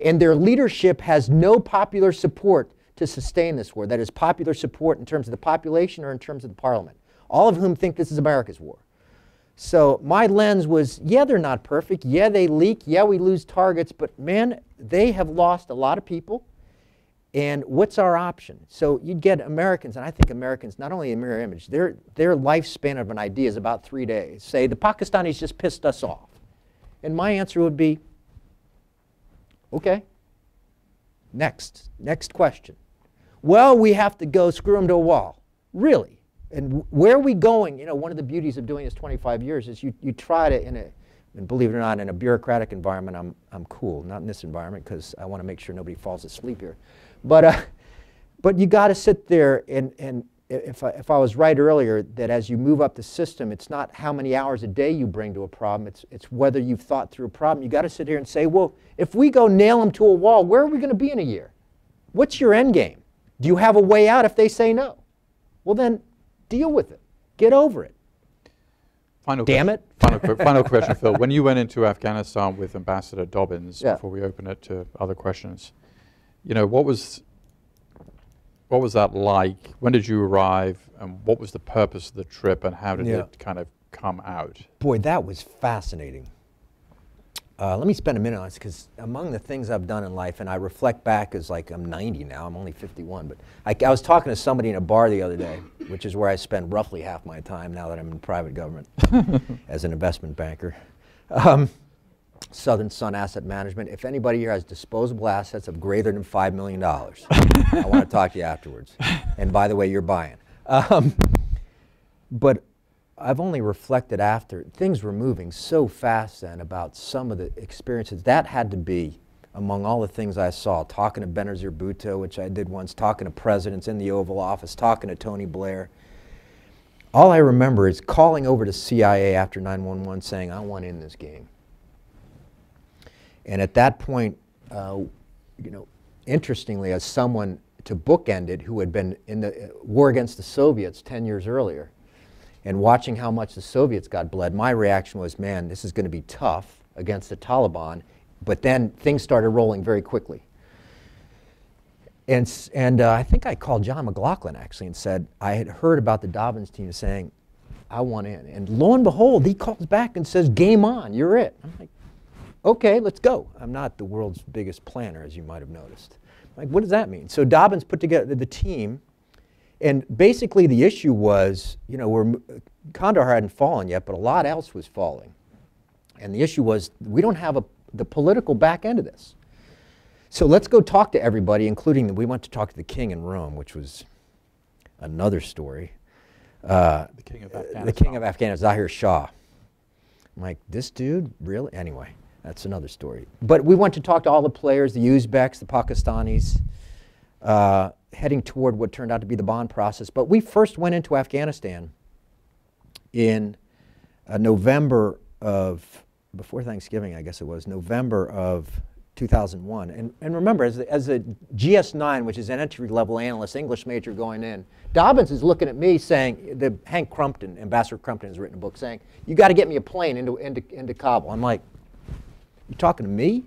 And their leadership has no popular support to sustain this war. That is, popular support in terms of the population or in terms of the parliament, all of whom think this is America's war. So my lens was, yeah, they're not perfect. Yeah, they leak. Yeah, we lose targets. But man, they have lost a lot of people. And what's our option? So you'd get Americans, and I think Americans, not only a mirror image, their, their lifespan of an idea is about three days. Say, the Pakistanis just pissed us off. And my answer would be, okay, next, next question. Well, we have to go screw them to a wall. Really? And where are we going? You know, one of the beauties of doing this 25 years is you, you try to, in a, and believe it or not, in a bureaucratic environment, I'm, I'm cool. Not in this environment because I want to make sure nobody falls asleep here. But, uh, but you got to sit there and, and if I, if I was right earlier, that as you move up the system, it's not how many hours a day you bring to a problem, it's, it's whether you've thought through a problem. You got to sit here and say, well, if we go nail them to a wall, where are we going to be in a year? What's your end game? Do you have a way out if they say no? Well, then deal with it. Get over it. Final Damn question, it. Final, final question, Phil. When you went into Afghanistan with Ambassador Dobbins, Yeah. before we open it to other questions, you know, what was what was that like? When did you arrive, and what was the purpose of the trip, and how did Yeah. it kind of come out? Boy, that was fascinating. Uh, let me spend a minute on this because among the things I've done in life, and I reflect back as like I'm 90 now, I'm only 51, but I, I was talking to somebody in a bar the other day, which is where I spend roughly half my time now that I'm in private government as an investment banker. Um, Southern Sun Asset Management. If anybody here has disposable assets of greater than $5 million, I want to talk to you afterwards. And by the way, you're buying. Um, but I've only reflected after things were moving so fast then about some of the experiences. That had to be among all the things I saw. Talking to Benazir Bhutto, which I did once, talking to presidents in the Oval Office, talking to Tony Blair. All I remember is calling over to CIA after 911 saying, I want in this game. And at that point, uh, you know, interestingly, as someone to bookend it who had been in the uh, war against the Soviets 10 years earlier, and watching how much the Soviets got bled, my reaction was, man, this is going to be tough against the Taliban. But then things started rolling very quickly. And, and uh, I think I called John McLaughlin actually and said, I had heard about the Dobbins team saying, I want in. And lo and behold, he calls back and says, game on, you're it. I'm like, okay, let's go. I'm not the world's biggest planner, as you might have noticed. Like, what does that mean? So Dobbins put together the team, and basically the issue was, you know, we're, Kandahar hadn't fallen yet, but a lot else was falling. And the issue was, we don't have a, the political back end of this. So let's go talk to everybody, including, we went to talk to the king in Rome, which was another story. Uh, The king of uh, Afghanistan. The king of Afghanistan, Zahir Shah. I'm like, this dude, really? Anyway, that's another story. But we went to talk to all the players, the Uzbeks, the Pakistanis, uh, heading toward what turned out to be the Bonn process. But we first went into Afghanistan in uh, November of, before Thanksgiving, I guess it was, November of 2001. And, and remember, as a, as a GS9, which is an entry level analyst, English major going in, Dobbins is looking at me saying, the Hank Crumpton, Ambassador Crumpton has written a book saying, you got to get me a plane into, into, into Kabul. I'm like, you talking to me?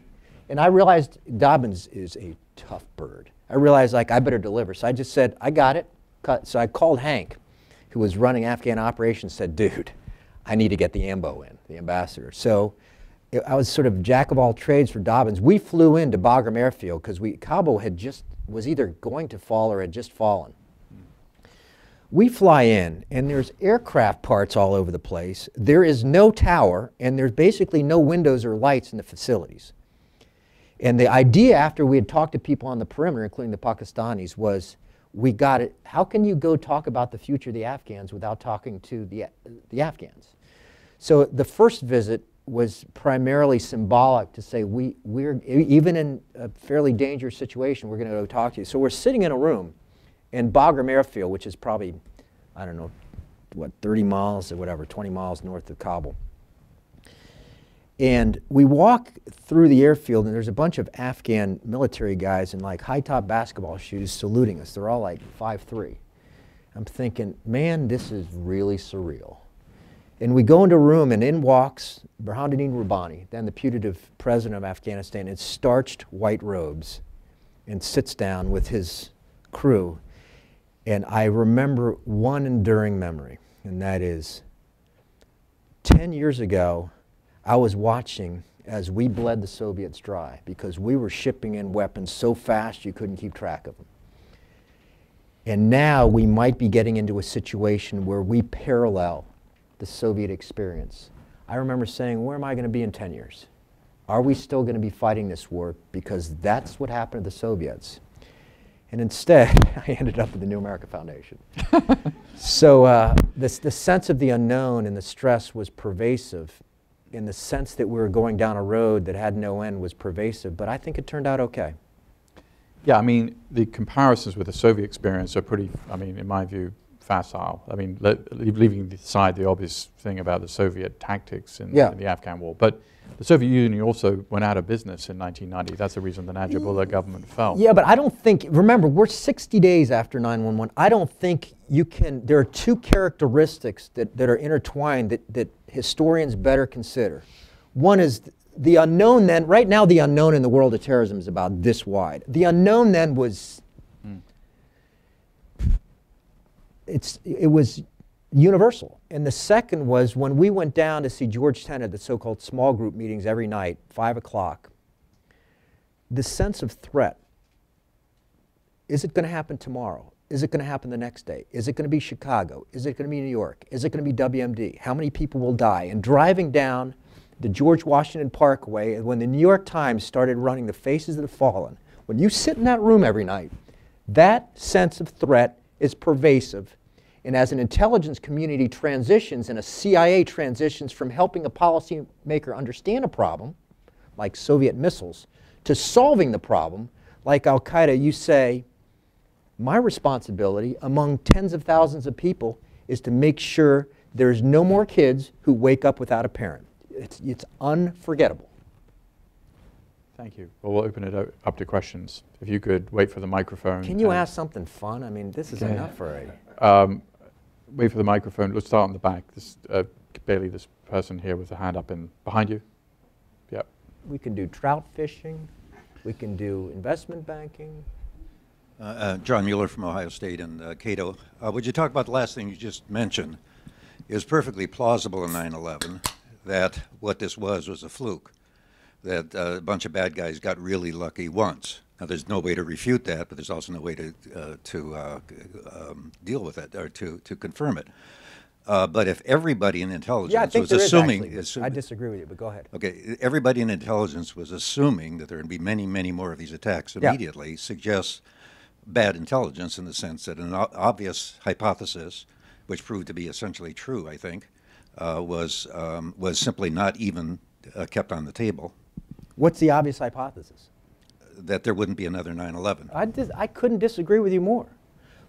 And I realized Dobbins is a tough bird. I realized like I better deliver. So I just said, I got it. Cut. So I called Hank, who was running Afghan operations, said, dude, I need to get the AMBO in, the ambassador. So it- I was sort of jack of all trades for Dobbins. We flew into Bagram Airfield because we Kabul had just was either going to fall or had just fallen. We fly in, and there's aircraft parts all over the place. There is no tower, and there's basically no windows or lights in the facilities. And the idea, after we had talked to people on the perimeter, including the Pakistanis, was we got it. How can you go talk about the future of the Afghans without talking to the, the Afghans? So the first visit was primarily symbolic to say we, we're, even in a fairly dangerous situation, we're going to go talk to you. So we're sitting in a room in Bagram Airfield, which is probably, I don't know, what, 30 miles or whatever, 20 miles north of Kabul. And we walk through the airfield, and there's a bunch of Afghan military guys in like high top basketball shoes saluting us. They're all like 5'3. I'm thinking, man, this is really surreal. And we go into a room, and in walks Burhanuddin Rabbani, then the putative president of Afghanistan, in starched white robes, and sits down with his crew. And I remember one enduring memory, and that is 10 years ago, I was watching as we bled the Soviets dry because we were shipping in weapons so fast you couldn't keep track of them. And now we might be getting into a situation where we parallel the Soviet experience. I remember saying, Where am I going to be in 10 years? Are we still going to be fighting this war? Because that's what happened to the Soviets. And instead, I ended up at the New America Foundation. so uh, this, the sense of the unknown and the stress was pervasive in the sense that we were going down a road that had no end was pervasive, but I think it turned out okay. Yeah, I mean, the comparisons with the Soviet experience are pretty, I mean, in my view, facile. I mean, le- leaving aside the obvious thing about the Soviet tactics in, Yeah. in the Afghan war. But the Soviet Union also went out of business in 1990. That's the reason the Najibullah government fell. Yeah, but I don't think, remember, we're 60 days after 911. I don't think you can, there are two characteristics that, that are intertwined that, that historians better consider. One is the unknown then, right now, the unknown in the world of terrorism is about this wide. The unknown then was, it's, it was universal. And the second was when we went down to see George Tenet, at the so called small group meetings every night, 5 o'clock, the sense of threat is it going to happen tomorrow? Is it going to happen the next day? Is it going to be Chicago? Is it going to be New York? Is it going to be WMD? How many people will die? And driving down the George Washington Parkway, when the New York Times started running the faces of the fallen, when you sit in that room every night, that sense of threat is pervasive. And as an intelligence community transitions and a CIA transitions from helping a policymaker understand a problem, like Soviet missiles, to solving the problem, like Al Qaeda, you say, my responsibility among tens of thousands of people is to make sure there's no more kids who wake up without a parent. It's, it's unforgettable. Thank you. Well, we'll open it up to questions. If you could wait for the microphone. Can you ask something fun? I mean, this is Okay. enough already. Um, wait for the microphone. Let's start on the back. This, uh, Bailey, this person here with a hand up in behind you. Yep. We can do trout fishing. We can do investment banking. Uh, uh, John Mueller from Ohio State and uh, Cato. Uh, would you talk about the last thing you just mentioned? It was perfectly plausible in 9 11 that what this was was a fluke, that uh, a bunch of bad guys got really lucky once. Now, there's no way to refute that, but there's also no way to, uh, to uh, um, deal with it or to, to confirm it. Uh, but if everybody in intelligence Yeah, I think was there is assuming, assu- I disagree with you, but go ahead. Okay, everybody in intelligence was assuming that there would be many, many more of these attacks Yeah. immediately, suggests bad intelligence in the sense that an o- obvious hypothesis, which proved to be essentially true, I think, uh, was, um, was simply not even uh, kept on the table, What's the obvious hypothesis? That there wouldn't be another 9 11. I, dis- I couldn't disagree with you more.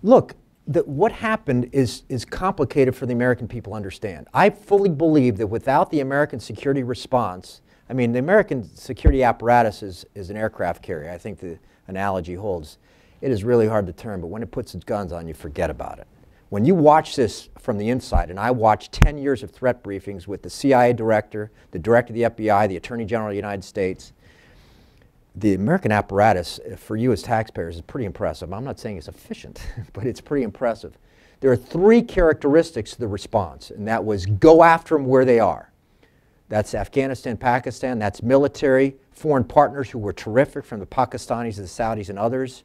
Look, what happened is, is complicated for the American people to understand. I fully believe that without the American security response, I mean, the American security apparatus is, is an aircraft carrier. I think the analogy holds. It is really hard to turn, but when it puts its guns on you, forget about it. When you watch this from the inside, and I watched 10 years of threat briefings with the CIA director, the director of the FBI, the Attorney General of the United States, the American apparatus uh, for you as taxpayers is pretty impressive. I'm not saying it's efficient, but it's pretty impressive. There are three characteristics to the response, and that was go after them where they are. That's Afghanistan, Pakistan, that's military, foreign partners who were terrific, from the Pakistanis to the Saudis and others,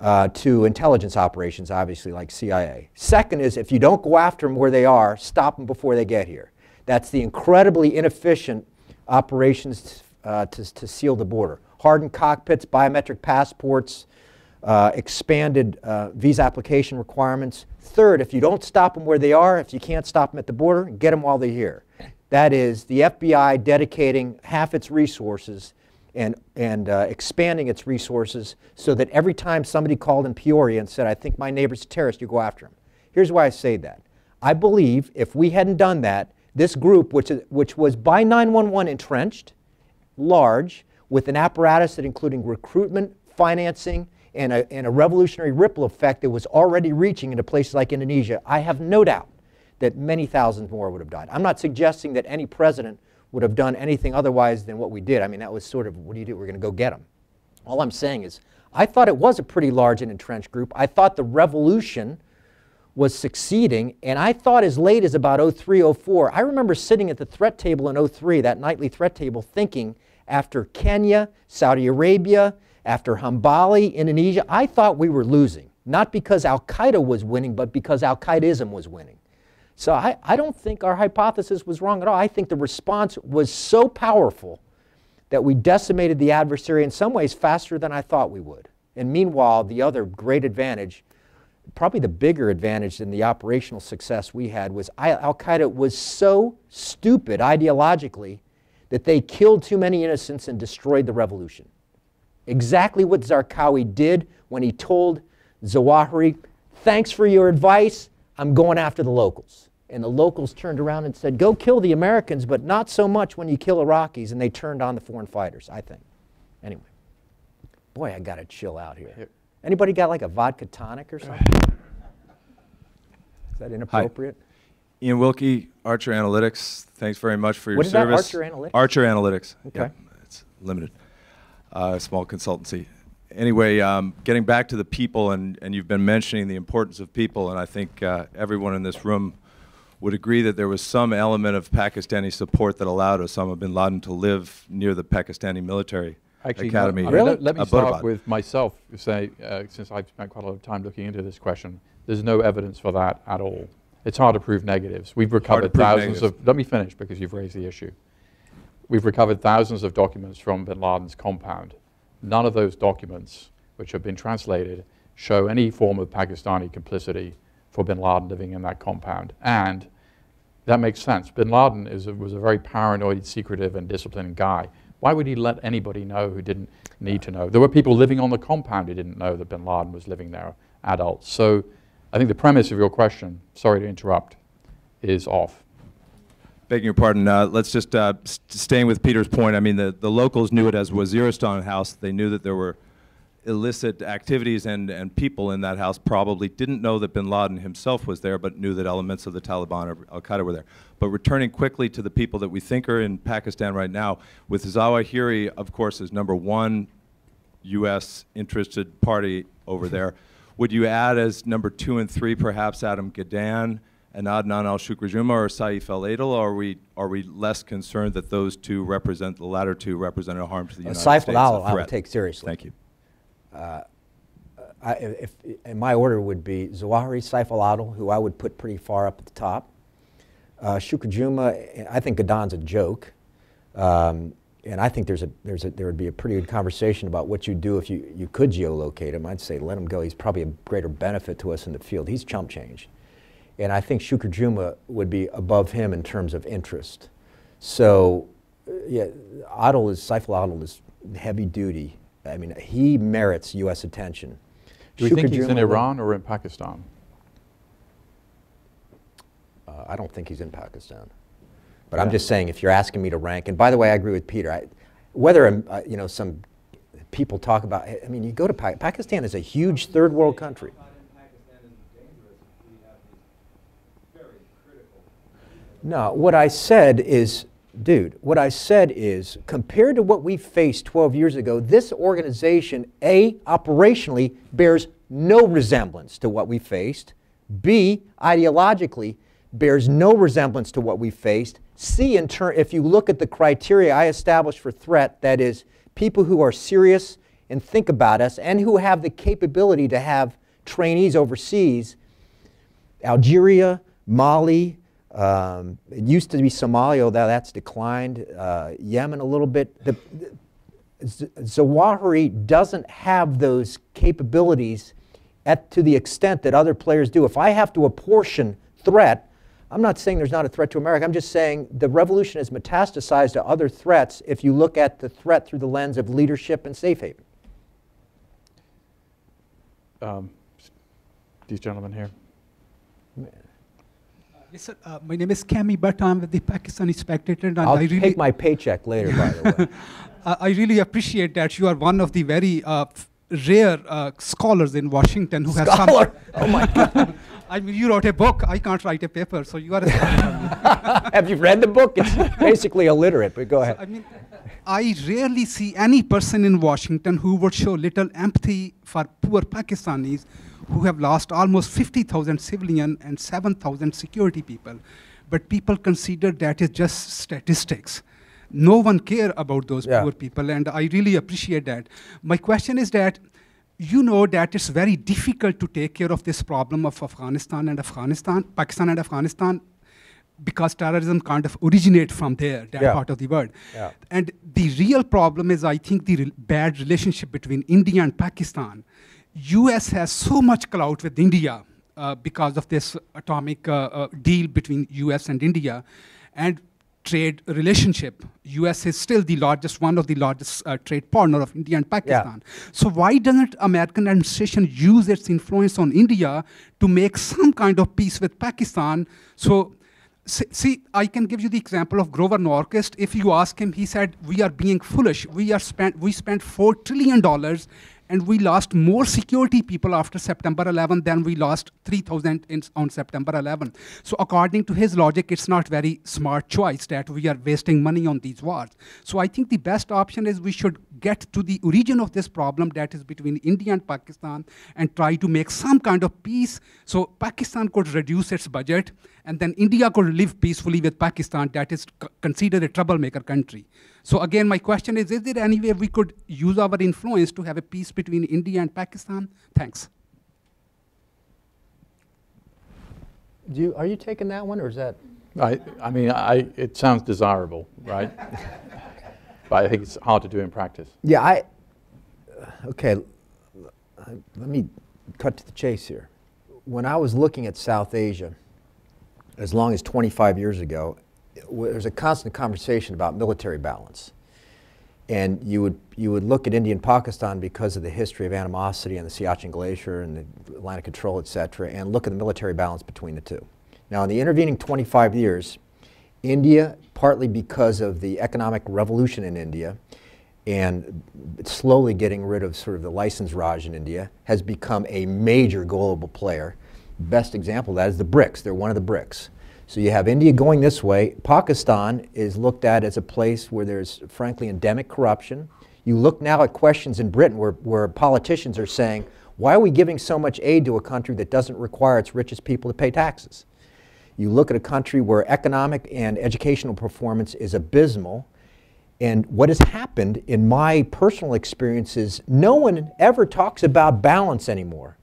uh, to intelligence operations, obviously, like CIA. Second is if you don't go after them where they are, stop them before they get here. That's the incredibly inefficient operations uh, to, to seal the border. Hardened cockpits, biometric passports, uh, expanded uh, visa application requirements. Third, if you don't stop them where they are, if you can't stop them at the border, get them while they're here. That is the FBI dedicating half its resources and, and uh, expanding its resources so that every time somebody called in Peoria and said, I think my neighbor's a terrorist, you go after him. Here's why I say that. I believe if we hadn't done that, this group, which, which was by 911 entrenched, large, with an apparatus that including recruitment, financing, and a, and a revolutionary ripple effect that was already reaching into places like Indonesia, I have no doubt that many thousands more would have died. I'm not suggesting that any president would have done anything otherwise than what we did. I mean, that was sort of, what do you do? We're going to go get them. All I'm saying is, I thought it was a pretty large and entrenched group. I thought the revolution was succeeding, and I thought as late as about 03, 04, I remember sitting at the threat table in 03, that nightly threat table, thinking after Kenya, Saudi Arabia, after Hambali, Indonesia, I thought we were losing. Not because Al Qaeda was winning, but because Al Qaedaism was winning. So I, I don't think our hypothesis was wrong at all. I think the response was so powerful that we decimated the adversary in some ways faster than I thought we would. And meanwhile, the other great advantage, probably the bigger advantage than the operational success we had, was Al Qaeda was so stupid ideologically that they killed too many innocents and destroyed the revolution. Exactly what Zarqawi did when he told Zawahiri, Thanks for your advice, I'm going after the locals. And the locals turned around and said, Go kill the Americans, but not so much when you kill Iraqis. And they turned on the foreign fighters, I think. Anyway, boy, I got to chill out here. Anybody got like a vodka tonic or something? Is that inappropriate? Hi. Ian Wilkie, Archer Analytics. Thanks very much for your what is service. That, Archer Analytics? Archer Analytics. Okay. Yeah, it's limited. Uh, small consultancy. Anyway, um, getting back to the people, and, and you've been mentioning the importance of people, and I think uh, everyone in this room would agree that there was some element of Pakistani support that allowed Osama bin Laden to live near the Pakistani military Actually, academy. No, Really? let, let me start with myself, say, uh, since I've spent quite a lot of time looking into this question. There's no evidence for that at all. It's hard to prove negatives. We've recovered thousands negatives. of, let me finish because you've raised the issue. We've recovered thousands of documents from bin Laden's compound. None of those documents, which have been translated, show any form of Pakistani complicity for bin Laden living in that compound. And that makes sense. Bin Laden is a, was a very paranoid, secretive, and disciplined guy. Why would he let anybody know who didn't need to know? There were people living on the compound who didn't know that bin Laden was living there, adults. So I think the premise of your question, sorry to interrupt, is off. Begging your pardon, uh, let's just, uh, st staying with Peter's point, I mean, the, the locals knew it as Waziristan House. They knew that there were illicit activities and, and people in that house probably didn't know that bin Laden himself was there, but knew that elements of the Taliban or Al Qaeda were there. But returning quickly to the people that we think are in Pakistan right now, with Zawahiri, of course, is number one U.S. interested party over there, would you add as number two and three perhaps Adam Gadahn and Adnan al Shukrijumah or Saif al Adel, or are we, are we less concerned that those two represent, the latter two represent a harm to the Uh, United Saif States? al-Adel a I would take seriously. Thank you. I, if, and my order would be Zawahiri, Saif al-Adel, who I would put pretty far up at the top. Uh, Shukajuma, I think Gadahn's a joke. Um, and I think there's a, there's a, there would be a pretty good conversation about what you'd do if you, you could geolocate him. I'd say let him go. He's probably a greater benefit to us in the field. He's chump change. And I think Shukajuma would be above him in terms of interest. So, yeah, Adel is, Saif al-Adel is heavy duty. I mean, he merits U.S. attention. Do you think he's in Iran or in Pakistan? Uh, I don't think he's in Pakistan. But I'm just saying, if you're asking me to rank, and by the way, I agree with Peter. I, whether um, uh, you know some people talk about, I mean, you go to pa- Pakistan is a huge third world country. No, what I said is, dude, what I said is, compared to what we faced 12 years ago, this organization, A, operationally bears no resemblance to what we faced. B, ideologically bears no resemblance to what we faced. C, in turn, if you look at the criteria I established for threat, that is, people who are serious and think about us and who have the capability to have trainees overseas, Algeria, Mali, um, it used to be Somalia, although that's declined, uh, Yemen a little bit. The, the, Zawahiri doesn't have those capabilities at, to the extent that other players do. If I have to apportion threat, I'm not saying there's not a threat to America. I'm just saying the revolution has metastasized to other threats if you look at the threat through the lens of leadership and safe haven. Um, these gentlemen here. Yes, sir. Uh, my name is Kami Bhatt. I'm with the Pakistani Spectator. And I'll I really, take my paycheck later, by the way. uh, I really appreciate that you are one of the very uh, rare uh, scholars in Washington who has some. Scholar! Oh my God. I mean, you wrote a book. I can't write a paper, so you are a. Have you read the book? It's basically illiterate, but go ahead. I mean, I rarely see any person in Washington who would show little empathy for poor Pakistanis who have lost almost 50,000 civilian and 7,000 security people. But people consider that is just statistics. No one care about those Yeah. poor people, and I really appreciate that. My question is that you know that it's very difficult to take care of this problem of Afghanistan and Afghanistan, Pakistan and Afghanistan, because terrorism kind of originate from there, that Yeah. part of the world. Yeah. And the real problem is, I think, the re- bad relationship between India and Pakistan. U.S. has so much clout with India uh, because of this atomic uh, uh, deal between U.S. and India, and trade relationship. U.S. is still the largest, one of the largest uh, trade partner of India and Pakistan. So why doesn't American administration use its influence on India to make some kind of peace with Pakistan? So See, see, I can give you the example of Grover Norquist. If you ask him, he said, "We are being foolish. We are spent. We spent four trillion dollars, and we lost more security people after September 11 than we lost 3,000 on September 11." So, according to his logic, it's not very smart choice that we are wasting money on these wars. So, I think the best option is we should get to the origin of this problem that is between India and Pakistan and try to make some kind of peace. So, Pakistan could reduce its budget and then India could live peacefully with Pakistan, that is considered a troublemaker country. So again, my question is: Is there any way we could use our influence to have a peace between India and Pakistan? Thanks. Do you, are you taking that one, or is that? I, I mean, I, it sounds desirable, right? but I think it's hard to do in practice. Yeah, I, okay, let me cut to the chase here. When I was looking at South Asia, as long as 25 years ago, w- there was a constant conversation about military balance. And you would, you would look at India and Pakistan because of the history of animosity and the Siachen Glacier and the line of Control, et cetera, and look at the military balance between the two. Now, in the intervening 25 years, India, partly because of the economic revolution in India and slowly getting rid of sort of the license raj in India, has become a major global player. Best example of that is the BRICS. They're one of the BRICS. So you have India going this way. Pakistan is looked at as a place where there's, frankly, endemic corruption. You look now at questions in Britain where, where politicians are saying, why are we giving so much aid to a country that doesn't require its richest people to pay taxes? You look at a country where economic and educational performance is abysmal. And what has happened in my personal experience is no one ever talks about balance anymore.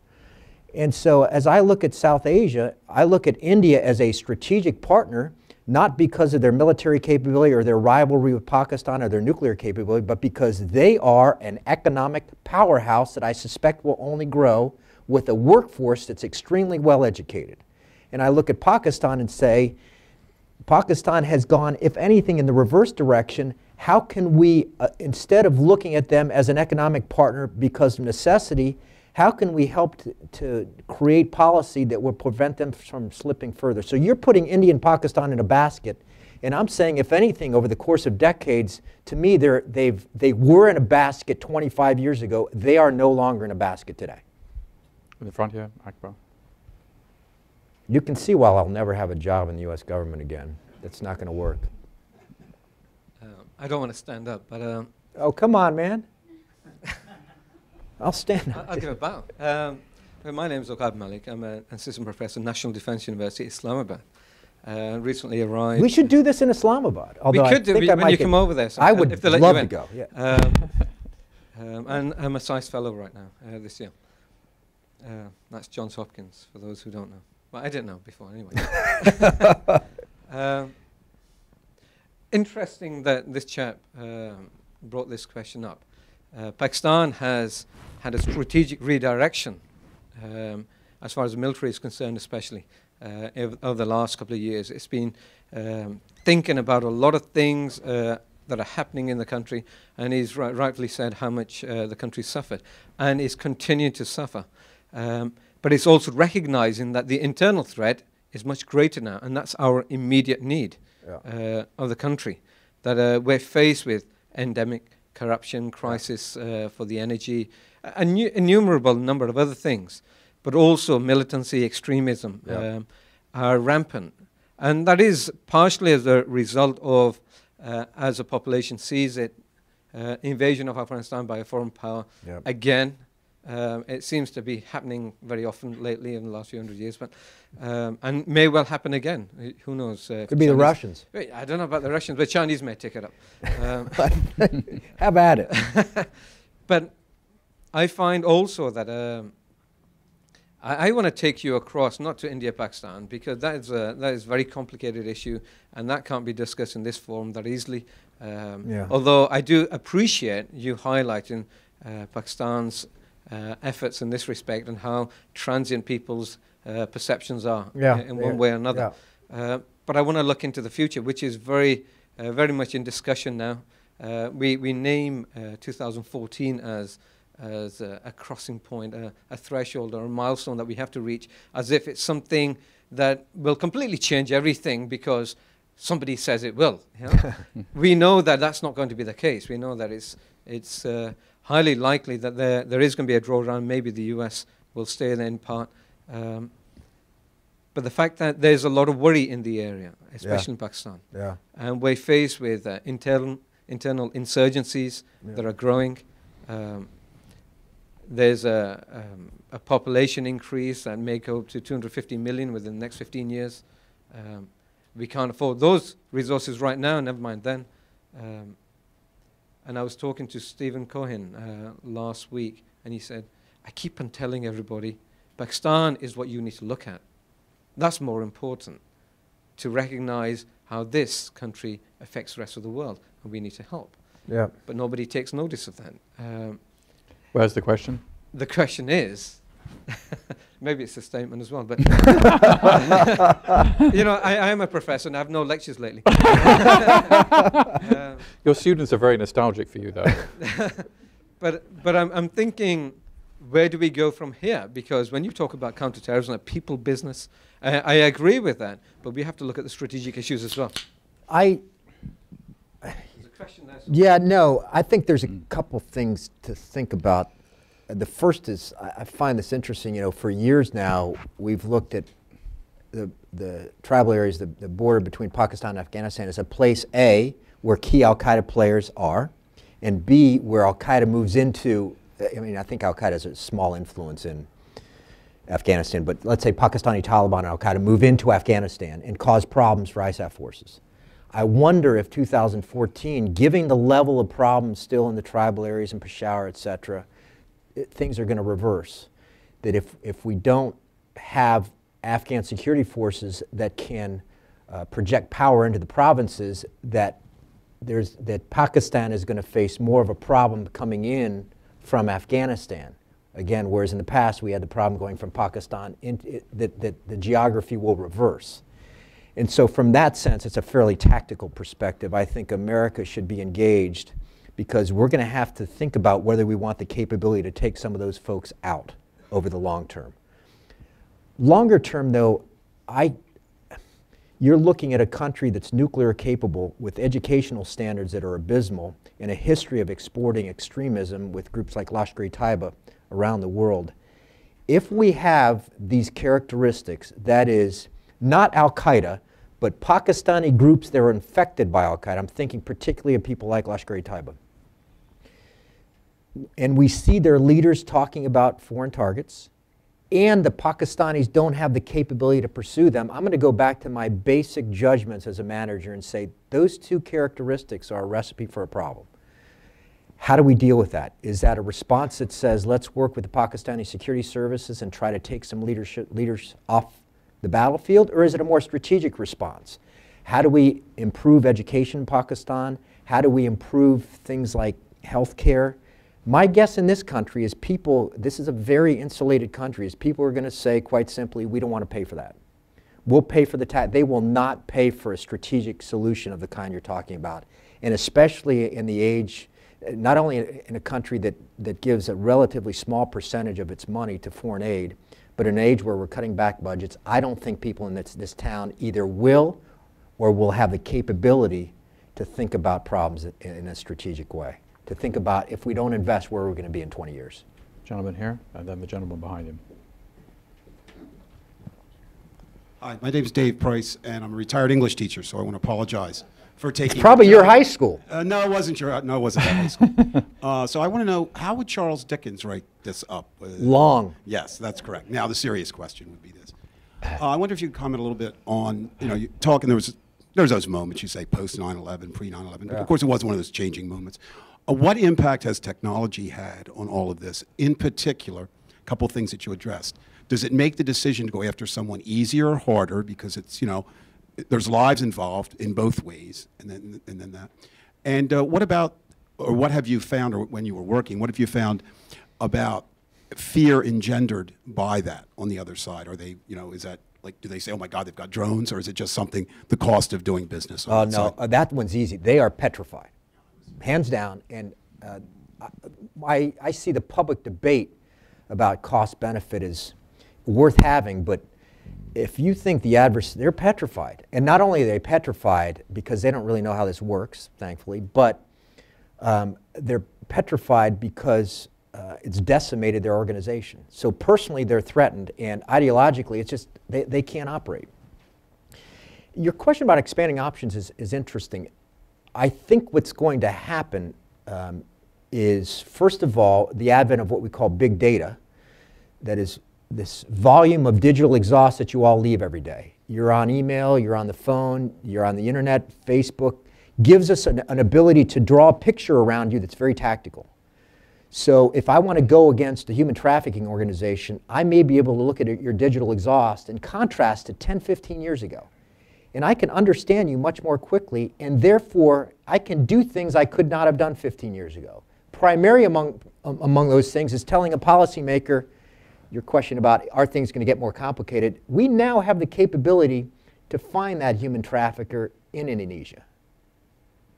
And so as I look at South Asia, I look at India as a strategic partner, not because of their military capability or their rivalry with Pakistan or their nuclear capability, but because they are an economic powerhouse that I suspect will only grow with a workforce that's extremely well educated. And I look at Pakistan and say, Pakistan has gone, if anything, in the reverse direction. How can we, uh, instead of looking at them as an economic partner because of necessity, how can we help to, to create policy that will prevent them from slipping further? So you're putting India and Pakistan in a basket, and I'm saying, if anything, over the course of decades, to me, they're, they've, they were in a basket 25 years ago. They are no longer in a basket today. In the front here, Akbar. You can see why I'll never have a job in the U.S. government again. It's not going to work. Um, I don't want to stand up, but um, Oh, come on, man. I'll stand up. I'll give a bow. Um, my name is Okad Malik. I'm an assistant professor at National Defence University, Islamabad. Uh, recently arrived. We should do this in Islamabad. Although we I could do think it I when you come over there. so- I would if love to go. Yeah. Um, um, and I'm a SAIS fellow right now, uh, this year. Uh, that's Johns Hopkins, for those who don't know. Well, I didn't know before, anyway. um, interesting that this chap um, brought this question up. Uh, Pakistan has had a strategic redirection, um, as far as the military is concerned, especially uh, over the last couple of years. It's been um, thinking about a lot of things uh, that are happening in the country, and he's ri- rightfully said how much uh, the country suffered, and is continuing to suffer. Um, but it's also recognizing that the internal threat is much greater now, and that's our immediate need Yeah. uh, of the country. That uh, we're faced with endemic corruption, crisis uh, for the energy, a a innumerable number of other things, but also militancy, extremism Yeah. um, are rampant. And that is partially as a result of, uh, as a population sees it, uh, invasion of Afghanistan by a foreign power. Yep. Again, um, it seems to be happening very often lately in the last few hundred years, but um, and may well happen again. Uh, Who knows? Uh, Could be the Russians. I don't know about the Russians, but Chinese may take it up. Um, Have at it. but I find also that um, I, I want to take you across, not to India, Pakistan, because that is a that is a very complicated issue, and that can't be discussed in this forum that easily. Um, Yeah. Although I do appreciate you highlighting uh, Pakistan's uh, efforts in this respect and how transient people's uh, perceptions are Yeah, in, in yeah, one way or another. yeah. Uh, but I want to look into the future, which is very, uh, very much in discussion now. Uh, we, we name uh, 2014 as, as a, a crossing point, a, a threshold or a milestone that we have to reach, as if it's something that will completely change everything because somebody says it will. you know? we know that that's not going to be the case. We know that it's, it's uh, highly likely that there, there is going to be a drawdown. Maybe the US will stay there in part. Um, but the fact that there's a lot of worry in the area, especially in Pakistan, Yeah. and we're faced with uh, internal internal insurgencies Yeah. that are growing. Um, there's a, um, a population increase that may go up to 250 million within the next 15 years. Um, we can't afford those resources right now, never mind then. Um, and I was talking to Stephen Cohen uh, last week, and he said, I keep on telling everybody, Pakistan is what you need to look at. That's more important to recognize how this country affects the rest of the world, and we need to help. Yeah. But nobody takes notice of that. Um, Where's the question? the question is maybe it's a statement as well, but you know, I, I am a professor and I have no lectures lately. Um, Your students are very nostalgic for you, though. but but I'm, I'm thinking, where do we go from here? Because when you talk about counterterrorism, a people business, I, I agree with that, but we have to look at the strategic issues as well. I, There's a question there. yeah, no, I think there's a couple things to think about. The first is, I, I find this interesting, you know, for years now, we've looked at the, the tribal areas, the, the border between Pakistan and Afghanistan as a place, A, where key Al Qaeda players are, and B, where Al Qaeda moves into, I mean, I think Al Qaeda has a small influence in Afghanistan, but let's say Pakistani Taliban and Al Qaeda move into Afghanistan and cause problems for ISAF forces. I wonder if 2014, given the level of problems still in the tribal areas in Peshawar, et cetera, it- things are going to reverse. That if, if we don't have Afghan security forces that can uh, project power into the provinces, that there's that Pakistan is going to face more of a problem coming in from Afghanistan. Again, whereas in the past we had the problem going from Pakistan, in, it, that, that the geography will reverse. And so, from that sense, it's a fairly tactical perspective. I think America should be engaged because we're going to have to think about whether we want the capability to take some of those folks out over the long term. Longer term, though, I, you're looking at a country that's nuclear capable with educational standards that are abysmal and a history of exporting extremism with groups like Lashkar-e-Taiba around the world. If we have these characteristics, that is, not Al Qaeda, but Pakistani groups that are infected by Al Qaeda, I'm thinking particularly of people like Lashkar-e-Taiba, and we see their leaders talking about foreign targets, and the Pakistanis don't have the capability to pursue them, I'm going to go back to my basic judgments as a manager and say those two characteristics are a recipe for a problem. How do we deal with that? Is that a response that says let's work with the Pakistani security services and try to take some leadership leaders off the battlefield, or is it a more strategic response? How do we improve education in Pakistan? How do we improve things like health care? My guess in this country is people, this is a very insulated country, is people are going to say quite simply, we don't want to pay for that. We'll pay for the tax. They will not pay for a strategic solution of the kind you're talking about. And especially in the age, not only in a country that, that gives a relatively small percentage of its money to foreign aid, but an age where we're cutting back budgets, I don't think people in this, this town either will or will have the capability to think about problems in a strategic way. To think about if we don't invest, where are we going to be in 20 years? Gentleman here, and then the gentleman behind him. Hi, my name's Dave Price, and I'm a retired English teacher, so I want to apologize for taking. Probably your your high school. Uh, no, it wasn't your. No, it wasn't high school. uh, so I want to know how would Charles Dickens write this up? Uh, Long. Yes, that's correct. Now the serious question would be this: uh, I wonder if you could comment a little bit on you know you talking there was there's those moments you say post 9/11, pre 9/11. But of course, it was one of those changing moments. Uh, what impact has technology had on all of this? In particular, a couple of things that you addressed. Does it make the decision to go after someone easier or harder because it's you know there's lives involved in both ways, and then and then that. And uh, what about or what have you found, or when you were working, what have you found about fear engendered by that on the other side? Are they, you know, is that like, do they say, oh my God, they've got drones, or is it just something, the cost of doing business? Oh, that no, uh, that one's easy. They are petrified, hands down. And uh, I, I see the public debate about cost benefit is worth having, but if you think the adverse, they're petrified. And not only are they petrified because they don't really know how this works, thankfully, but um, they're petrified because uh, it's decimated their organization. So personally, they're threatened, and ideologically, it's just they, they can't operate. Your question about expanding options is, is interesting. I think what's going to happen um, is, first of all, the advent of what we call big data, that is this volume of digital exhaust that you all leave every day. You're on email, you're on the phone, you're on the internet, Facebook, gives us an, an ability to draw a picture around you that's very tactical. So if I want to go against a human trafficking organization, I may be able to look at your digital exhaust and contrast to 10, 15 years ago. And I can understand you much more quickly, and therefore I can do things I could not have done 15 years ago. Primary among, um, among those things is telling a policymaker, your question about are things going to get more complicated, we now have the capability to find that human trafficker in Indonesia.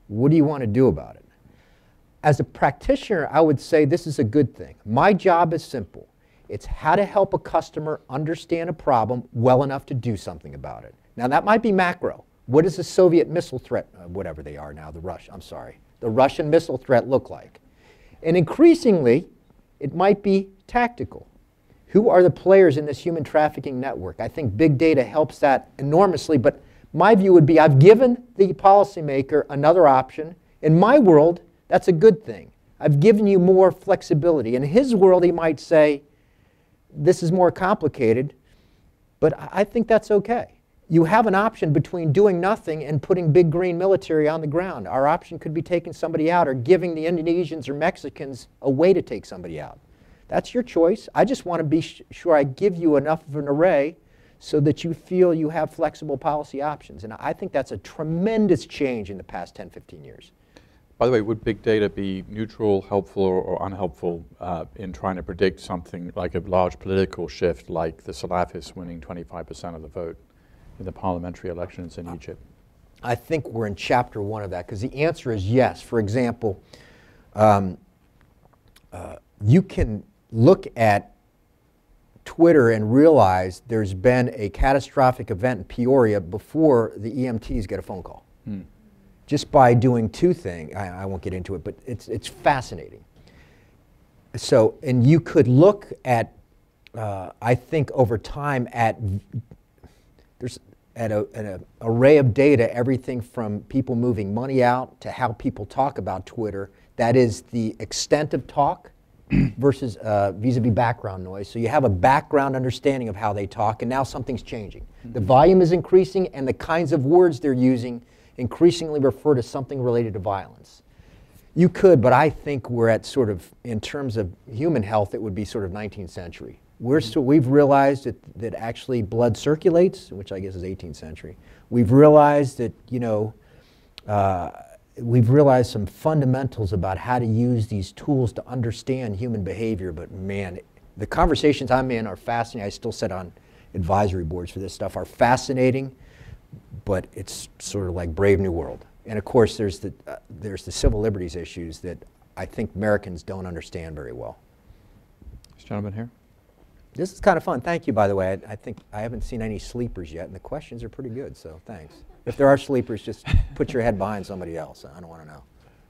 What do you want to do about it? As a practitioner, I would say this is a good thing. My job is simple. It's how to help a customer understand a problem well enough to do something about it. Now that might be macro. What does the Soviet missile threat, uh, whatever they are now, the Rush, I'm sorry, the Russian missile threat look like? And increasingly, it might be tactical. Who are the players in this human trafficking network? I think big data helps that enormously, but my view would be I've given the policymaker another option. In my world, that's a good thing. I've given you more flexibility. In his world, he might say, this is more complicated, but I think that's okay. You have an option between doing nothing and putting big green military on the ground. Our option could be taking somebody out or giving the Indonesians or Mexicans a way to take somebody out. That's your choice. I just want to be sure I give you enough of an array so that you feel you have flexible policy options. And I think that's a tremendous change in the past 10, 15 years. By the way, would big data be neutral, helpful, or, or unhelpful uh, in trying to predict something like a large political shift, like the Salafists winning 25% of the vote in the parliamentary elections in Egypt? I think we're in chapter one of that because the answer is yes. For example, um, uh, you can look at Twitter and realize there's been a catastrophic event in Peoria before the EMTs get a phone call. Just by doing two things, I, I won't get into it, but it's, it's fascinating. So, and you could look at, uh, I think over time, at there's at a, at an array of data, everything from people moving money out to how people talk about Twitter. That is the extent of talk versus uh, vis-a-vis background noise. So you have a background understanding of how they talk, and now something's changing. The volume is increasing, and the kinds of words they're using increasingly refer to something related to violence. You could, but I think we're at sort of, in terms of human health, it would be sort of 19th century. We're so, we've realized that, that actually blood circulates, which I guess is 18th century. We've realized that, you know, uh, we've realized some fundamentals about how to use these tools to understand human behavior, but man, the conversations I'm in are fascinating. I still sit on advisory boards for this stuff, are fascinating, but it's sort of like Brave New World. And of course, there's the, uh, there's the civil liberties issues that I think Americans don't understand very well. This gentleman here? This is kind of fun. Thank you, by the way. I, I think I haven't seen any sleepers yet, and the questions are pretty good, so thanks. If there are sleepers, just put your head behind somebody else. I don't want to know.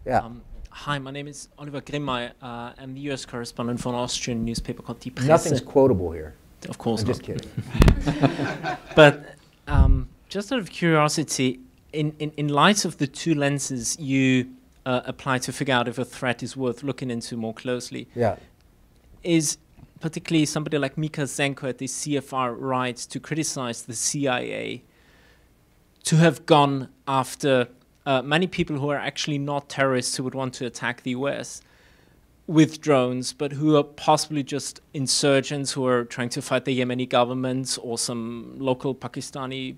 Yeah. Um, hi, my name is Oliver Grimmeier. Uh, I'm the U.S. correspondent for an Austrian newspaper called Die Presse. Nothing's quotable here. Of course I'm not. just kidding. but um, just out of curiosity, in, in, in light of the two lenses you uh, apply to figure out if a threat is worth looking into more closely, Yeah. is particularly somebody like Micah Zenko at the CFR writes to criticize the CIA to have gone after uh, many people who are actually not terrorists who would want to attack the US with drones, but who are possibly just insurgents who are trying to fight the Yemeni government or some local Pakistani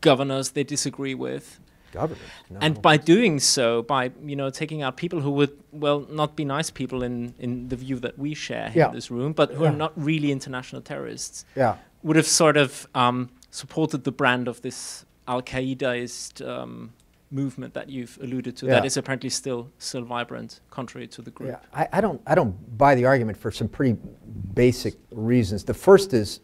governors they disagree with. Government. No. And by doing so, by you know taking out people who would well not be nice people in, in the view that we share here Yeah. in this room, but who Yeah. are not really international terrorists, yeah. would have sort of um, supported the brand of this Al Qaedaist um, movement that you've alluded to. That Yeah. is apparently still still vibrant, contrary to the group. Yeah, I, I don't, I don't buy the argument for some pretty basic reasons. The first is,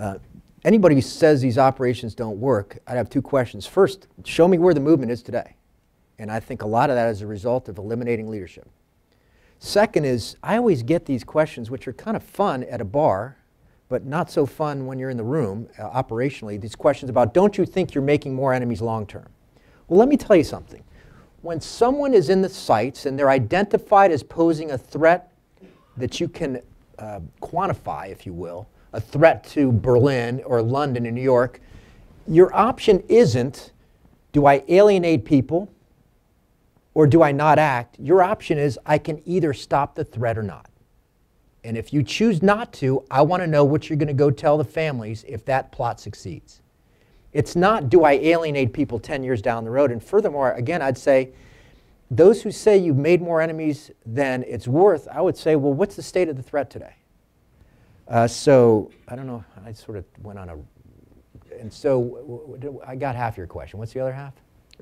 uh, anybody who says these operations don't work, I'd have two questions. First, show me where the movement is today. And I think a lot of that is a result of eliminating leadership. Second is, I always get these questions, which are kind of fun at a bar, but not so fun when you're in the room uh, operationally. These questions about, don't you think you're making more enemies long term? Well, let me tell you something. When someone is in the sights and they're identified as posing a threat that you can uh, quantify, if you will, a threat to Berlin or London and New York, your option isn't do I alienate people or do I not act? Your option is I can either stop the threat or not. And if you choose not to, I want to know what you're going to go tell the families if that plot succeeds. It's not do I alienate people 10 years down the road. And furthermore, again, I'd say those who say you've made more enemies than it's worth, I would say, well, what's the state of the threat today? Uh, so I don't know. I sort of went on a. And so w- w- w- I got half your question. What's the other half?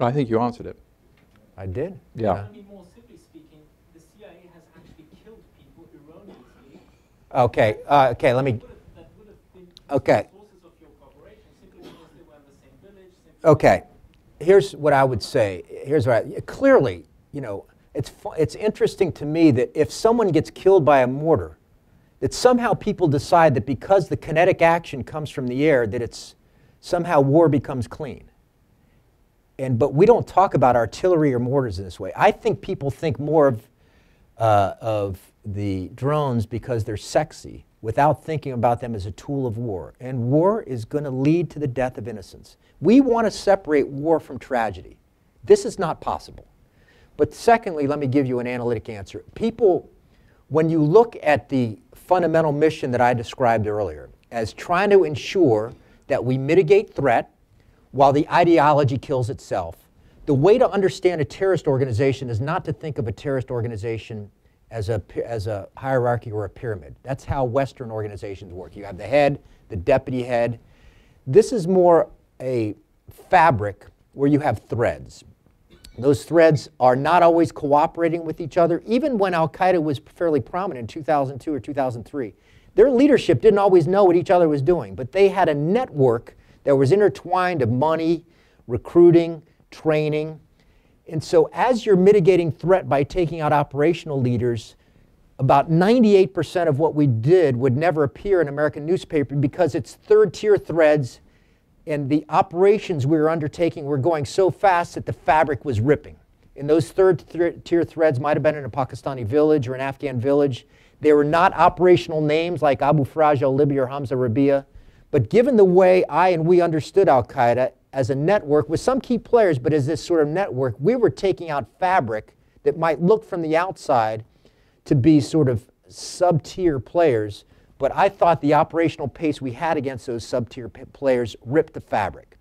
I think you answered it. I did? Yeah. I mean, more simply speaking, the CIA has actually killed people erroneously. Okay. Uh, okay. Let me. That would Okay. sources of your cooperation simply because they were in the same village. Okay, here's what I would say. Here's what I, clearly, you know, it's fu- it's interesting to me that if someone gets killed by a mortar, that somehow people decide that because the kinetic action comes from the air, that it's somehow war becomes clean. And but we don't talk about artillery or mortars in this way. I think people think more of uh, of the drones because they're sexy without thinking about them as a tool of war. And war is going to lead to the death of innocents. We want to separate war from tragedy. This is not possible. But secondly, let me give you an analytic answer. People, when you look at the fundamental mission that I described earlier as trying to ensure that we mitigate threat while the ideology kills itself, the way to understand a terrorist organization is not to think of a terrorist organization as a, as a hierarchy or a pyramid. That's how Western organizations work. You have the head, the deputy head. This is more a fabric where you have threads. Those threads are not always cooperating with each other. Even when Al Qaeda was fairly prominent in 2002 or 2003, their leadership didn't always know what each other was doing, but they had a network that was intertwined of money, recruiting, training. And so, as you're mitigating threat by taking out operational leaders, about 98% of what we did would never appear in American newspaper because it's third tier threads and the operations we were undertaking were going so fast that the fabric was ripping. And those third thre- tier threads might have been in a Pakistani village or an Afghan village. They were not operational names like Abu Faraj al Libi or Hamza Rabia. But given the way I and we understood Al Qaeda as a network with some key players, but as this sort of network, we were taking out fabric that might look from the outside to be sort of sub tier players. But I thought the operational pace we had against those sub tier players ripped the fabric.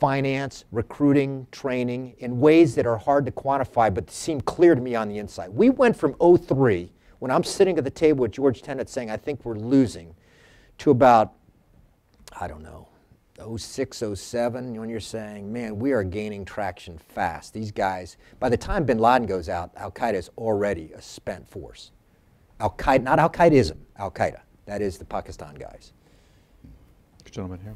Finance, recruiting, training in ways that are hard to quantify but seem clear to me on the inside. We went from 03, when I'm sitting at the table with George Tenet saying, I think we're losing, to about, I don't know, 06, 07, when you're saying, man, we are gaining traction fast. These guys, by the time bin Laden goes out, Al Qaeda is already a spent force. Al Qaeda, not Al Qaedism, Al Qaeda. That is the Pakistan guys. Gentleman here.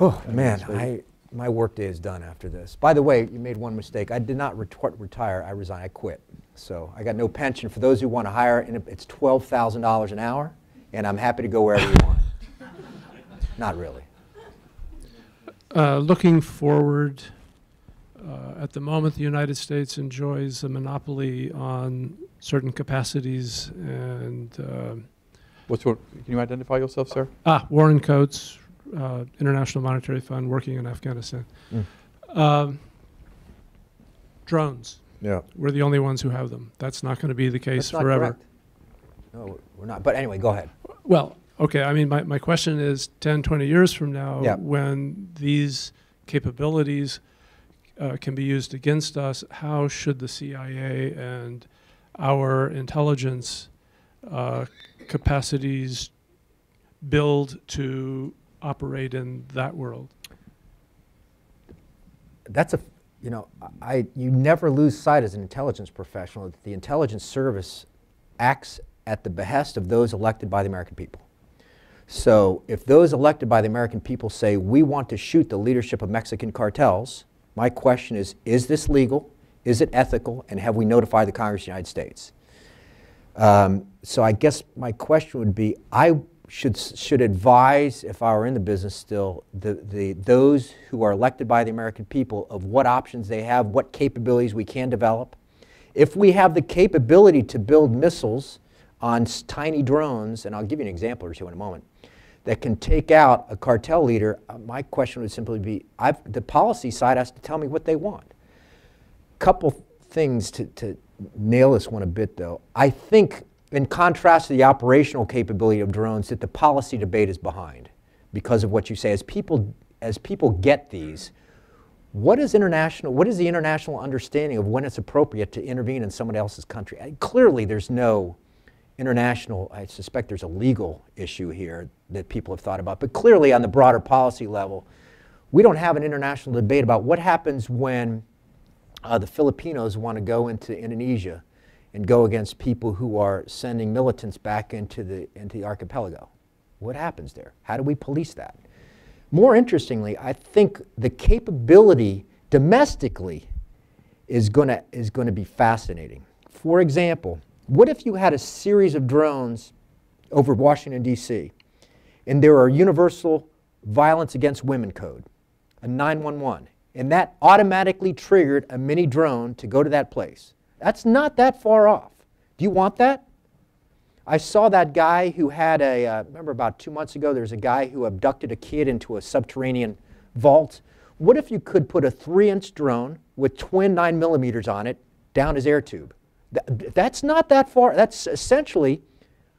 Oh, man, I, my workday is done after this. By the way, you made one mistake. I did not retort, retire, I resigned, I quit. So I got no pension. For those who want to hire, and it's $12,000 an hour, and I'm happy to go wherever you want. Not really. Uh, looking forward, uh, at the moment, the United States enjoys a monopoly on certain capacities and uh, What's your, can you identify yourself, sir? ah, Warren Coats, uh, International Monetary Fund, working in Afghanistan. Mm. Um, drones. Yeah. We're the only ones who have them. That's not going to be the case That's forever. correct. No, we're not. But anyway, go ahead. Well, okay, I mean, my, my question is 10, 20 years from now, Yeah. when these capabilities uh, can be used against us, how should the CIA and our intelligence uh, capacities build to operate in that world? that's a, you know, I, you never lose sight as an intelligence professional that the intelligence service acts at the behest of those elected by the American people. So if those elected by the American people say, we want to shoot the leadership of Mexican cartels, my question is, is this legal? Is it ethical? And have we notified the Congress of the United States? Um, so I guess my question would be, I should, should advise, if I were in the business still, the, the, those who are elected by the American people of what options they have, what capabilities we can develop. If we have the capability to build missiles on tiny drones, and I'll give you an example or two in a moment, that can take out a cartel leader, uh, my question would simply be, I've, the policy side has to tell me what they want couple things to, to nail this one a bit, though. I think, in contrast to the operational capability of drones, that the policy debate is behind because of what you say. As people, as people get these, what is international? What is the international understanding of when it's appropriate to intervene in someone else's country? Clearly, there's no international. I suspect there's a legal issue here that people have thought about, but clearly, on the broader policy level, we don't have an international debate about what happens when uh, the Filipinos want to go into Indonesia and go against people who are sending militants back into the, into the archipelago. What happens there? How do we police that? More interestingly, I think the capability domestically is going to is going to be fascinating. For example, what if you had a series of drones over Washington D.C. and there are universal violence against women code, a 911, and that automatically triggered a mini drone to go to that place? That's not that far off. Do you want that? I saw that guy who had a, uh, remember about two months ago, there's a guy who abducted a kid into a subterranean vault. What if you could put a three inch drone with twin nine millimeters on it down his air tube? Th- that's not that far. That's essentially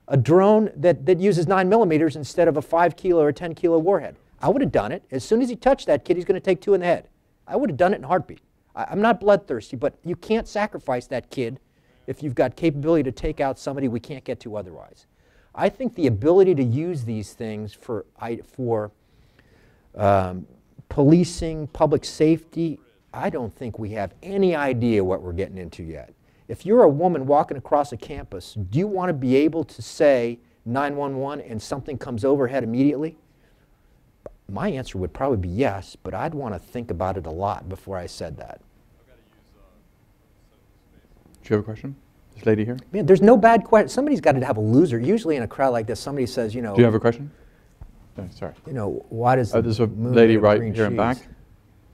a drone that, that uses nine millimeters instead of a five kilo or 10 kilo warhead. I would have done it. As soon as he touched that kid, he's going to take two in the head. I would have done it in a heartbeat. I, I'm not bloodthirsty, but you can't sacrifice that kid if you've got capability to take out somebody we can't get to otherwise. I think the ability to use these things for, for um, policing, public safety, I don't think we have any idea what we're getting into yet. If you're a woman walking across a campus, do you want to be able to say 911 and something comes overhead immediately? My answer would probably be yes, but I'd want to think about it a lot before I said that. Do you have a question? This lady here? Man, there's no bad question. Somebody's got to have a loser. Usually in a crowd like this, somebody says, you know, Do you have a question? No, sorry. you know, why does Uh, there's a lady right here in back,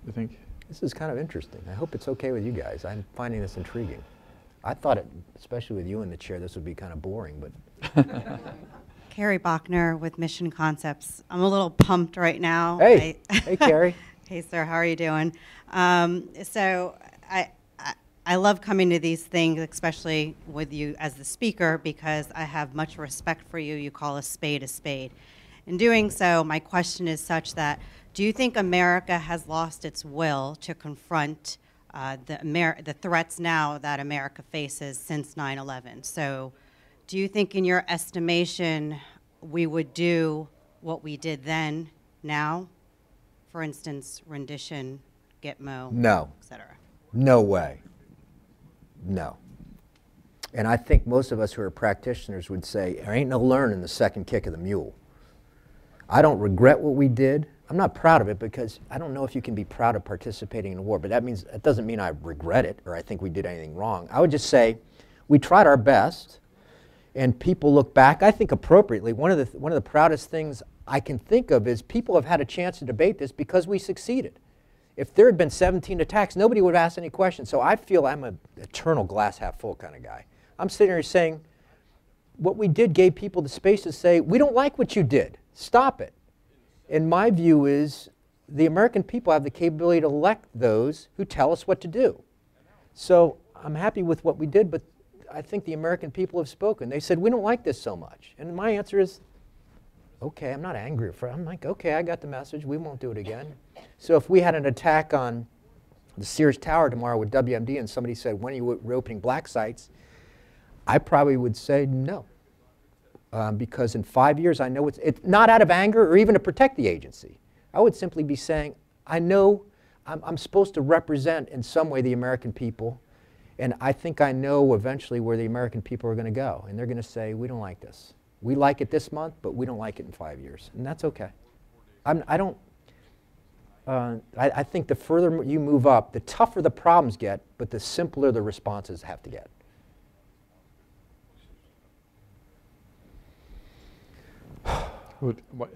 I think. This is kind of interesting. I hope it's okay with you guys. I'm finding this intriguing. I thought it, especially with you in the chair, this would be kind of boring, but Carrie Bachner with Mission Concepts. I'm a little pumped right now. Hey. I- Hey, Carrie. hey, sir, how are you doing? Um, so I, I, I love coming to these things, especially with you as the speaker, because I have much respect for you. You call a spade a spade. In doing so, my question is such that do you think America has lost its will to confront uh, the, Amer- the threats now that America faces since 9 11? So, do you think, in your estimation, we would do what we did then, now? For instance, rendition, Gitmo, no, et cetera. no way. No. And I think most of us who are practitioners would say, there ain't no learning the second kick of the mule. I don't regret what we did. I'm not proud of it because I don't know if you can be proud of participating in a war, but that means that doesn't mean I regret it or I think we did anything wrong. I would just say we tried our best and people look back, I think appropriately. One of the, one of the proudest things I can think of is people have had a chance to debate this because we succeeded. If there had been 17 attacks, nobody would have asked any questions. So I feel I'm an eternal glass half full kind of guy. I'm sitting here saying, what we did gave people the space to say, we don't like what you did. Stop it. And my view is the American people have the capability to elect those who tell us what to do. So I'm happy with what we did, but I think the American people have spoken. They said, we don't like this so much. And my answer is, okay, I'm not angry. I'm like, okay, I got the message. We won't do it again. So if we had an attack on the Sears Tower tomorrow with WMD and somebody said, when are you reopening black sites? I probably would say no um, because in five years I know it's, it's not out of anger or even to protect the agency. I would simply be saying, I know I'm, I'm supposed to represent in some way the American people, and I think I know eventually where the American people are going to go. And they're going to say, we don't like this. We like it this month, but we don't like it in five years. And that's okay. I'm, I don't, uh, I, I think the further you move up, the tougher the problems get, but the simpler the responses have to get. Would, what,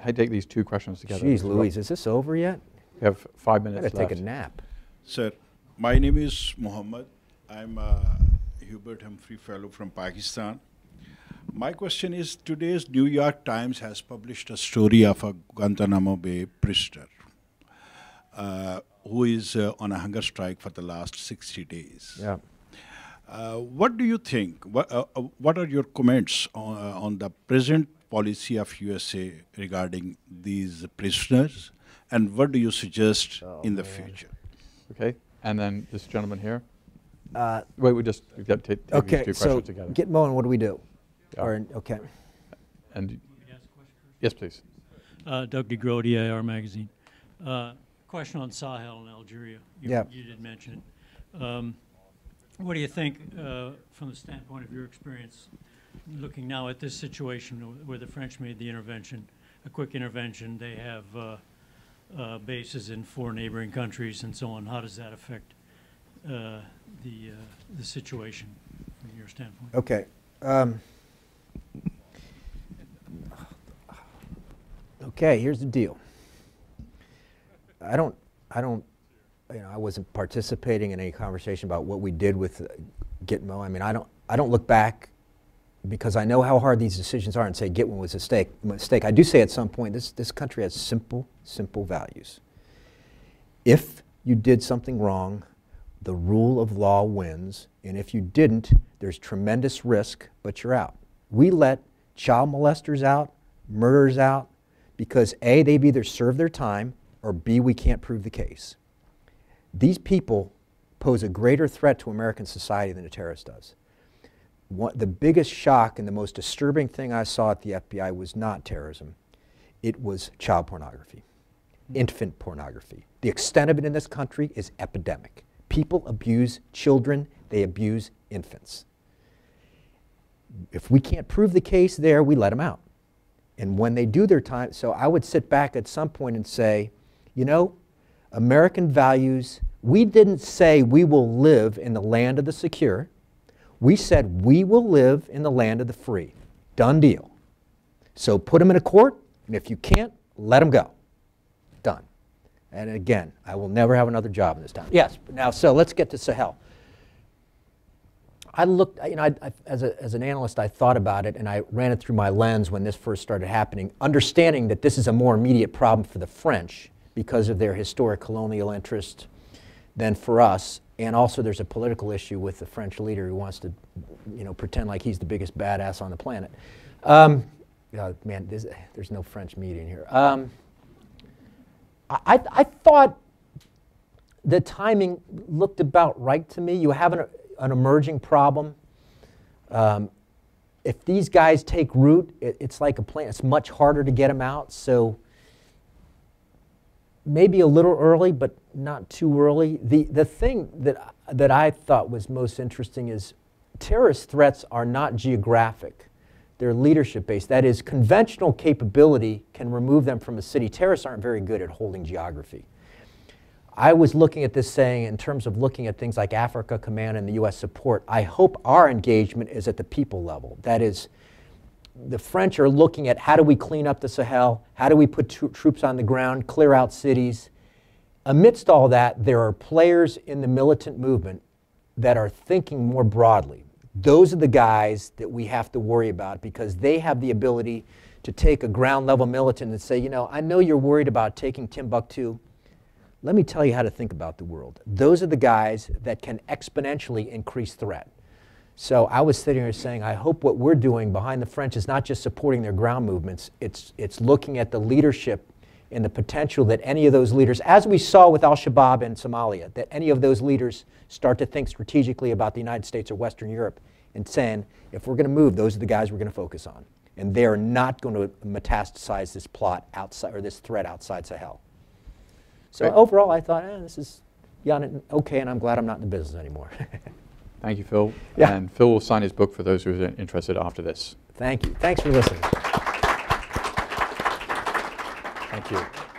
I take these two questions together. Jeez Louise, is this over yet? We have five I minutes gotta left. take a nap. Sir, my name is Muhammad. I'm a Hubert Humphrey Fellow from Pakistan. My question is today's New York Times has published a story of a Guantanamo Bay prisoner uh, who is uh, on a hunger strike for the last 60 days. Yeah. Uh, what do you think? What, uh, uh, what are your comments on, uh, on the present policy of USA regarding these prisoners, and what do you suggest Oh, in the man. future? Okay, and then this gentleman here. Uh, Wait, we just we got to take these okay, two so questions together. Gitmo and what do we do? Yeah. Or, okay. and yes, please. Uh, Doug DeGrody, AR Magazine. Uh, question on Sahel and Algeria. You, Yeah. you did mention it. Um, what do you think, uh, from the standpoint of your experience, looking now at this situation where the French made the intervention, a quick intervention, they have uh, uh, bases in four neighboring countries and so on. How does that affect uh, the uh, the situation from your standpoint? Okay. Um, okay, here's the deal. I don't, I don't, you know, I wasn't participating in any conversation about what we did with uh, Gitmo. I mean, I don't, I don't look back because I know how hard these decisions are and say Gitmo was a mistake. mistake. I do say at some point, this, this country has simple, simple values. If you did something wrong, the rule of law wins, and if you didn't, there's tremendous risk, but you're out. We let child molesters out, murderers out, because A, they've either served their time, or B, we can't prove the case. These people pose a greater threat to American society than a terrorist does. What, the biggest shock and the most disturbing thing I saw at the FBI was not terrorism, it was child pornography, hmm. infant pornography. The extent of it in this country is epidemic. People abuse children, they abuse infants. If we can't prove the case there, we let them out. And when they do their time, so I would sit back at some point and say, you know, American values, we didn't say we will live in the land of the secure. We said we will live in the land of the free. Done deal. So put them in a court, and if you can't, let them go. Done. And again, I will never have another job in this town. Yes, now, so let's get to Sahel. I looked, you know, I, I, as, a, as an analyst, I thought about it and I ran it through my lens when this first started happening, understanding that this is a more immediate problem for the French because of their historic colonial interest than for us. And also, there's a political issue with the French leader who wants to, you know, pretend like he's the biggest badass on the planet. Um, man, there's, there's no French media in here. Um, I, I thought the timing looked about right to me. You have an, an emerging problem. Um, if these guys take root, it, it's like a plant. It's much harder to get them out. So maybe a little early, but not too early. The, the thing that, that I thought was most interesting is terrorist threats are not geographic. They're leadership based. That is, conventional capability can remove them from a city. Terrorists aren't very good at holding geography. I was looking at this saying in terms of looking at things like Africa Command and the U.S. support. I hope our engagement is at the people level. That is, the French are looking at how do we clean up the Sahel, how do we put tro- troops on the ground, clear out cities. Amidst all that, there are players in the militant movement that are thinking more broadly. Those are the guys that we have to worry about because they have the ability to take a ground level militant and say, you know, I know you're worried about taking Timbuktu. Let me tell you how to think about the world. Those are the guys that can exponentially increase threat. So I was sitting here saying, I hope what we're doing behind the French is not just supporting their ground movements, it's, it's looking at the leadership and the potential that any of those leaders, as we saw with Al Shabaab in Somalia, that any of those leaders start to think strategically about the United States or Western Europe and saying, if we're going to move, those are the guys we're going to focus on. And they're not going to metastasize this plot outside or this threat outside Sahel. So Great. overall, I thought, eh, this is yeah, okay, and I'm glad I'm not in the business anymore. Thank you, Phil. Yeah. And Phil will sign his book for those who are interested after this. Thank you. Thanks for listening. Thank you.